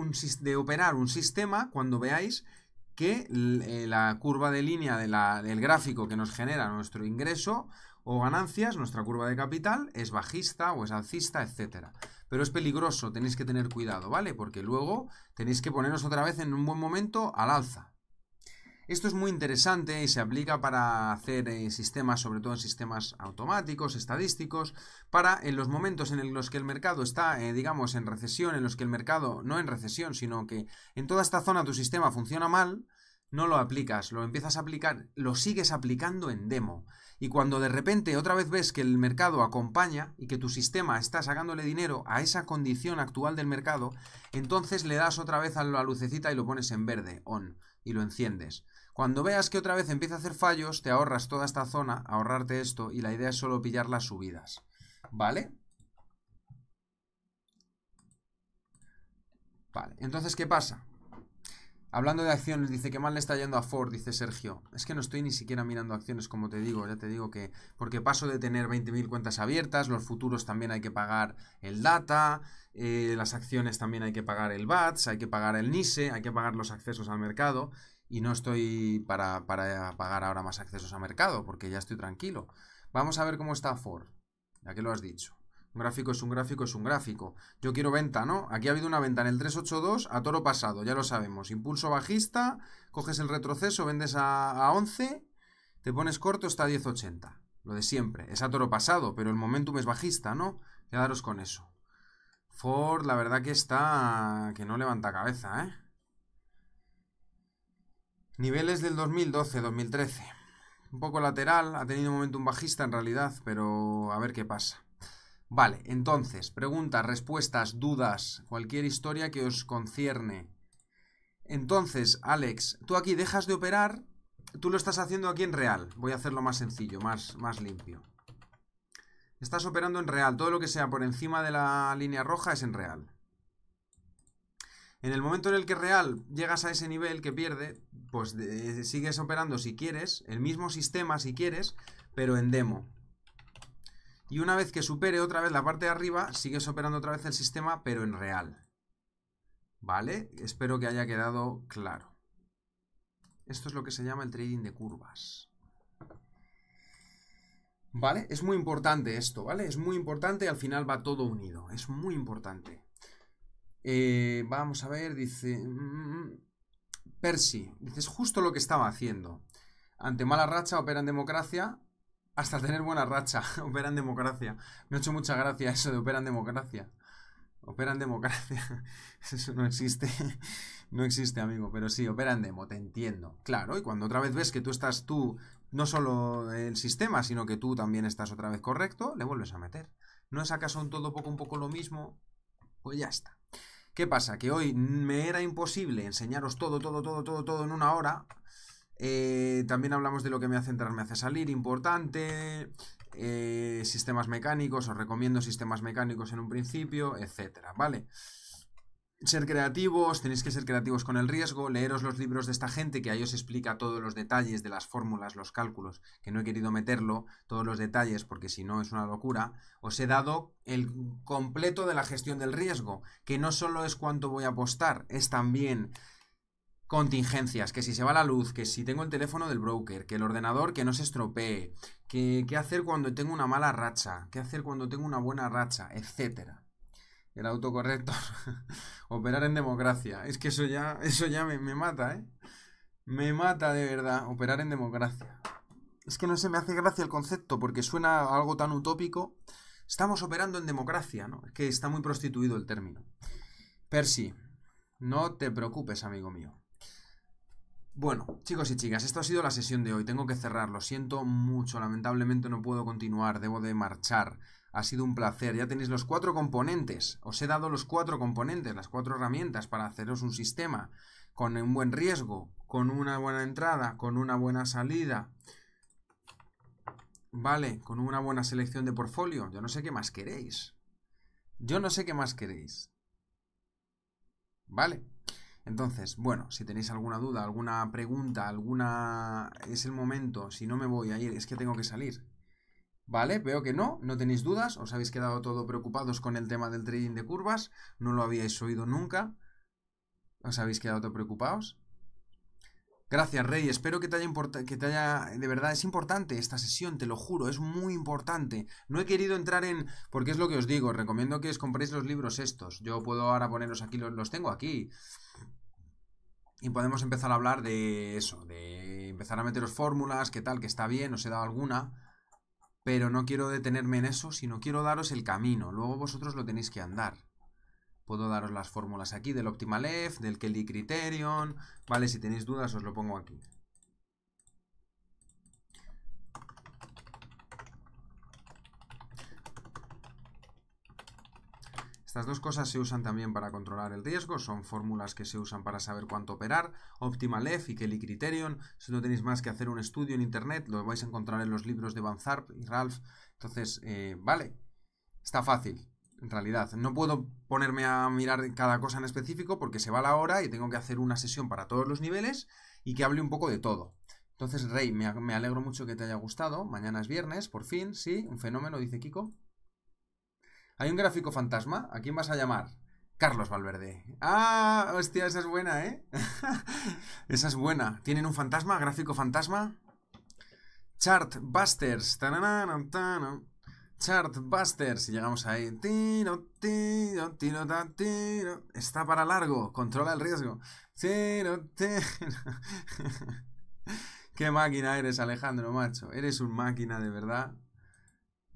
de operar un sistema cuando veáis que eh, la curva de línea del gráfico que nos genera nuestro ingreso o ganancias, nuestra curva de capital, es bajista o es alcista, etc. Pero es peligroso, tenéis que tener cuidado, ¿vale? Porque luego tenéis que poneros otra vez en un buen momento al alza. Esto es muy interesante y se aplica para hacer eh, sistemas, sobre todo en sistemas automáticos, estadísticos, para en los momentos en los que el mercado está, eh, digamos, en recesión, en los que el mercado, no en recesión, sino que en toda esta zona tu sistema funciona mal, no lo aplicas, lo empiezas a aplicar, lo sigues aplicando en demo. Y cuando de repente otra vez ves que el mercado acompaña y que tu sistema está sacándole dinero a esa condición actual del mercado, entonces le das otra vez a la lucecita y lo pones en verde, on, y lo enciendes. Cuando veas que otra vez empieza a hacer fallos, te ahorras toda esta zona, ahorrarte esto, y la idea es solo pillar las subidas. ¿Vale? Vale, entonces, ¿qué pasa? Hablando de acciones, dice que mal le está yendo a Ford, dice Sergio. Es que no estoy ni siquiera mirando acciones, como te digo, ya te digo que. Porque paso de tener 20.000 cuentas abiertas, los futuros también hay que pagar el data, eh, las acciones también hay que pagar el BATS, hay que pagar el NISE, hay que pagar los accesos al mercado y no estoy para, pagar ahora más accesos a mercado, porque ya estoy tranquilo. Vamos a ver cómo está Ford, ya que lo has dicho. Un gráfico es un gráfico, es un gráfico. Yo quiero venta, ¿no? Aquí ha habido una venta en el 382 a toro pasado, ya lo sabemos. Impulso bajista, coges el retroceso, vendes a, a 11, te pones corto, está a 1080. Lo de siempre. Es a toro pasado, pero el momentum es bajista, ¿no? Quedaros con eso. Ford, la verdad que está... que no levanta cabeza, ¿eh? Niveles del 2012-2013. Un poco lateral, ha tenido un momento bajista en realidad, pero a ver qué pasa. Vale, entonces, preguntas, respuestas, dudas, cualquier historia que os concierne. Entonces, Alex, tú aquí dejas de operar, tú lo estás haciendo aquí en real. Voy a hacerlo más sencillo, más, más limpio. Estás operando en real, todo lo que sea por encima de la línea roja es en real. En el momento en el que real llegas a ese nivel que pierde, pues sigues operando si quieres, el mismo sistema si quieres, pero en demo. Y una vez que supere otra vez la parte de arriba, sigues operando otra vez el sistema, pero en real. ¿Vale? Espero que haya quedado claro. Esto es lo que se llama el trading de curvas. ¿Vale? Es muy importante esto, ¿vale? Es muy importante y al final va todo unido. Es muy importante. Eh, vamos a ver, dice... Mm, Percy, dice, es justo lo que estaba haciendo. Ante mala racha opera en democracia hasta tener buena racha. opera en democracia. Me ha hecho mucha gracia eso de opera en democracia. Opera en democracia. Eso no existe. No existe, amigo. Pero sí, opera en demo, te entiendo. Claro, y cuando otra vez ves que tú estás tú, no solo el sistema, sino que tú también estás otra vez correcto, le vuelves a meter. ¿No es acaso un todo poco un poco lo mismo? Pues ya está. ¿Qué pasa? Que hoy me era imposible enseñaros todo, todo, todo, todo, todo en una hora. Eh, también hablamos de lo que me hace entrar, me hace salir, importante. Eh, sistemas mecánicos, os recomiendo sistemas mecánicos en un principio, etcétera, ¿vale? Ser creativos, tenéis que ser creativos con el riesgo, leeros los libros de esta gente que ahí os explica todos los detalles de las fórmulas, los cálculos, que no he querido meterlo, todos los detalles porque si no es una locura, os he dado el completo de la gestión del riesgo, que no solo es cuánto voy a apostar, es también contingencias, que si se va la luz, que si tengo el teléfono del broker, que el ordenador que no se estropee, que qué hacer cuando tengo una mala racha, qué hacer cuando tengo una buena racha, etcétera el autocorrector. Operar en democracia. Es que eso ya, eso ya me, me, mata, ¿eh? Me mata de verdad, operar en democracia. Es que no se me hace gracia el concepto porque suena algo tan utópico. Estamos operando en democracia, ¿no? Es que está muy prostituido el término. Percy, no te preocupes, amigo mío. Bueno, chicos y chicas, esto ha sido la sesión de hoy. Tengo que cerrar, lo siento mucho. Lamentablemente no puedo continuar, debo de marchar. Ha sido un placer. Ya tenéis los cuatro componentes. Os he dado los cuatro componentes, las cuatro herramientas para haceros un sistema con un buen riesgo, con una buena entrada, con una buena salida, Vale, con una buena selección de portfolio. Yo no sé qué más queréis. Yo no sé qué más queréis. Vale. Entonces, bueno, si tenéis alguna duda, alguna pregunta, alguna... Es el momento, si no me voy a ir, es que tengo que salir. Vale, veo que no, no tenéis dudas, os habéis quedado todo preocupados con el tema del trading de curvas, no lo habíais oído nunca. ¿Os habéis quedado todo preocupados? Gracias, Rey. Espero que te, haya que te haya... De verdad, es importante esta sesión, te lo juro, es muy importante. No he querido entrar en... Porque es lo que os digo, recomiendo que os compréis los libros estos. Yo puedo ahora poneros aquí, los tengo aquí. Y podemos empezar a hablar de eso, de empezar a meteros fórmulas, que tal, que está bien, os he dado alguna, pero no quiero detenerme en eso, sino quiero daros el camino, luego vosotros lo tenéis que andar. Puedo daros las fórmulas aquí del Optimal F, del Kelly Criterion, vale, si tenéis dudas os lo pongo aquí. Estas dos cosas se usan también para controlar el riesgo, son fórmulas que se usan para saber cuánto operar. OptimalF y Kelly Criterion, si no tenéis más que hacer un estudio en internet, lo vais a encontrar en los libros de Van Zarp y Ralph. Entonces, eh, vale, está fácil, en realidad. No puedo ponerme a mirar cada cosa en específico porque se va la hora y tengo que hacer una sesión para todos los niveles y que hable un poco de todo. Entonces, Rey, me alegro mucho que te haya gustado. Mañana es viernes, por fin, sí, un fenómeno, dice Kiko. Hay un gráfico fantasma. ¿A quién vas a llamar? Carlos Valverde. Ah, hostia, esa es buena, ¿eh? esa es buena. ¿Tienen un fantasma? ¿Gráfico fantasma? Chartbusters. Chartbusters. Y llegamos ahí. Tiro, tiro, tiro, tiro. Está para largo. Controla el riesgo. Tiro, tiro. Qué máquina eres, Alejandro, macho. Eres un máquina de verdad.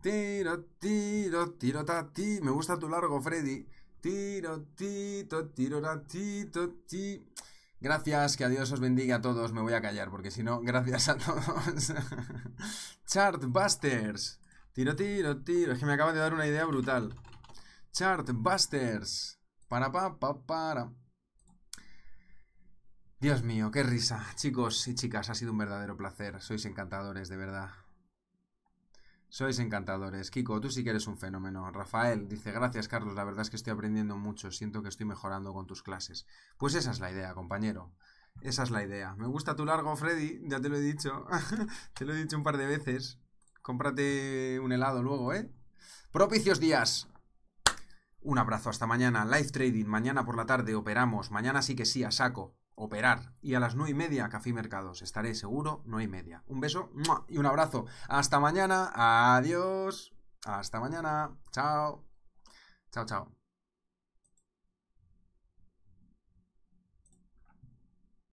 Tiro, tiro, tiro, ta, ti. Me gusta tu largo, Freddy. Tiro, tito, tiro, ta, tito, ti. Gracias, que a Dios os bendiga a todos. Me voy a callar, porque si no, gracias a todos. Chartbusters. Tiro, tiro, tiro. Es que me acaba de dar una idea brutal. Chartbusters. Para, pa, pa, para. Dios mío, qué risa. Chicos y chicas, ha sido un verdadero placer. Sois encantadores, de verdad. Sois encantadores. Kiko, tú sí que eres un fenómeno. Rafael dice, gracias Carlos, la verdad es que estoy aprendiendo mucho, siento que estoy mejorando con tus clases. Pues esa es la idea, compañero. Esa es la idea. Me gusta tu largo, Freddy, ya te lo he dicho. te lo he dicho un par de veces. Cómprate un helado luego, ¿eh? Propicios días. Un abrazo, hasta mañana. Live trading, mañana por la tarde operamos. Mañana sí que sí, a saco operar. Y a las nueve y media, Café Mercados. Estaré seguro, nueve y media. Un beso y un abrazo. Hasta mañana. Adiós. Hasta mañana. Chao. Chao, chao.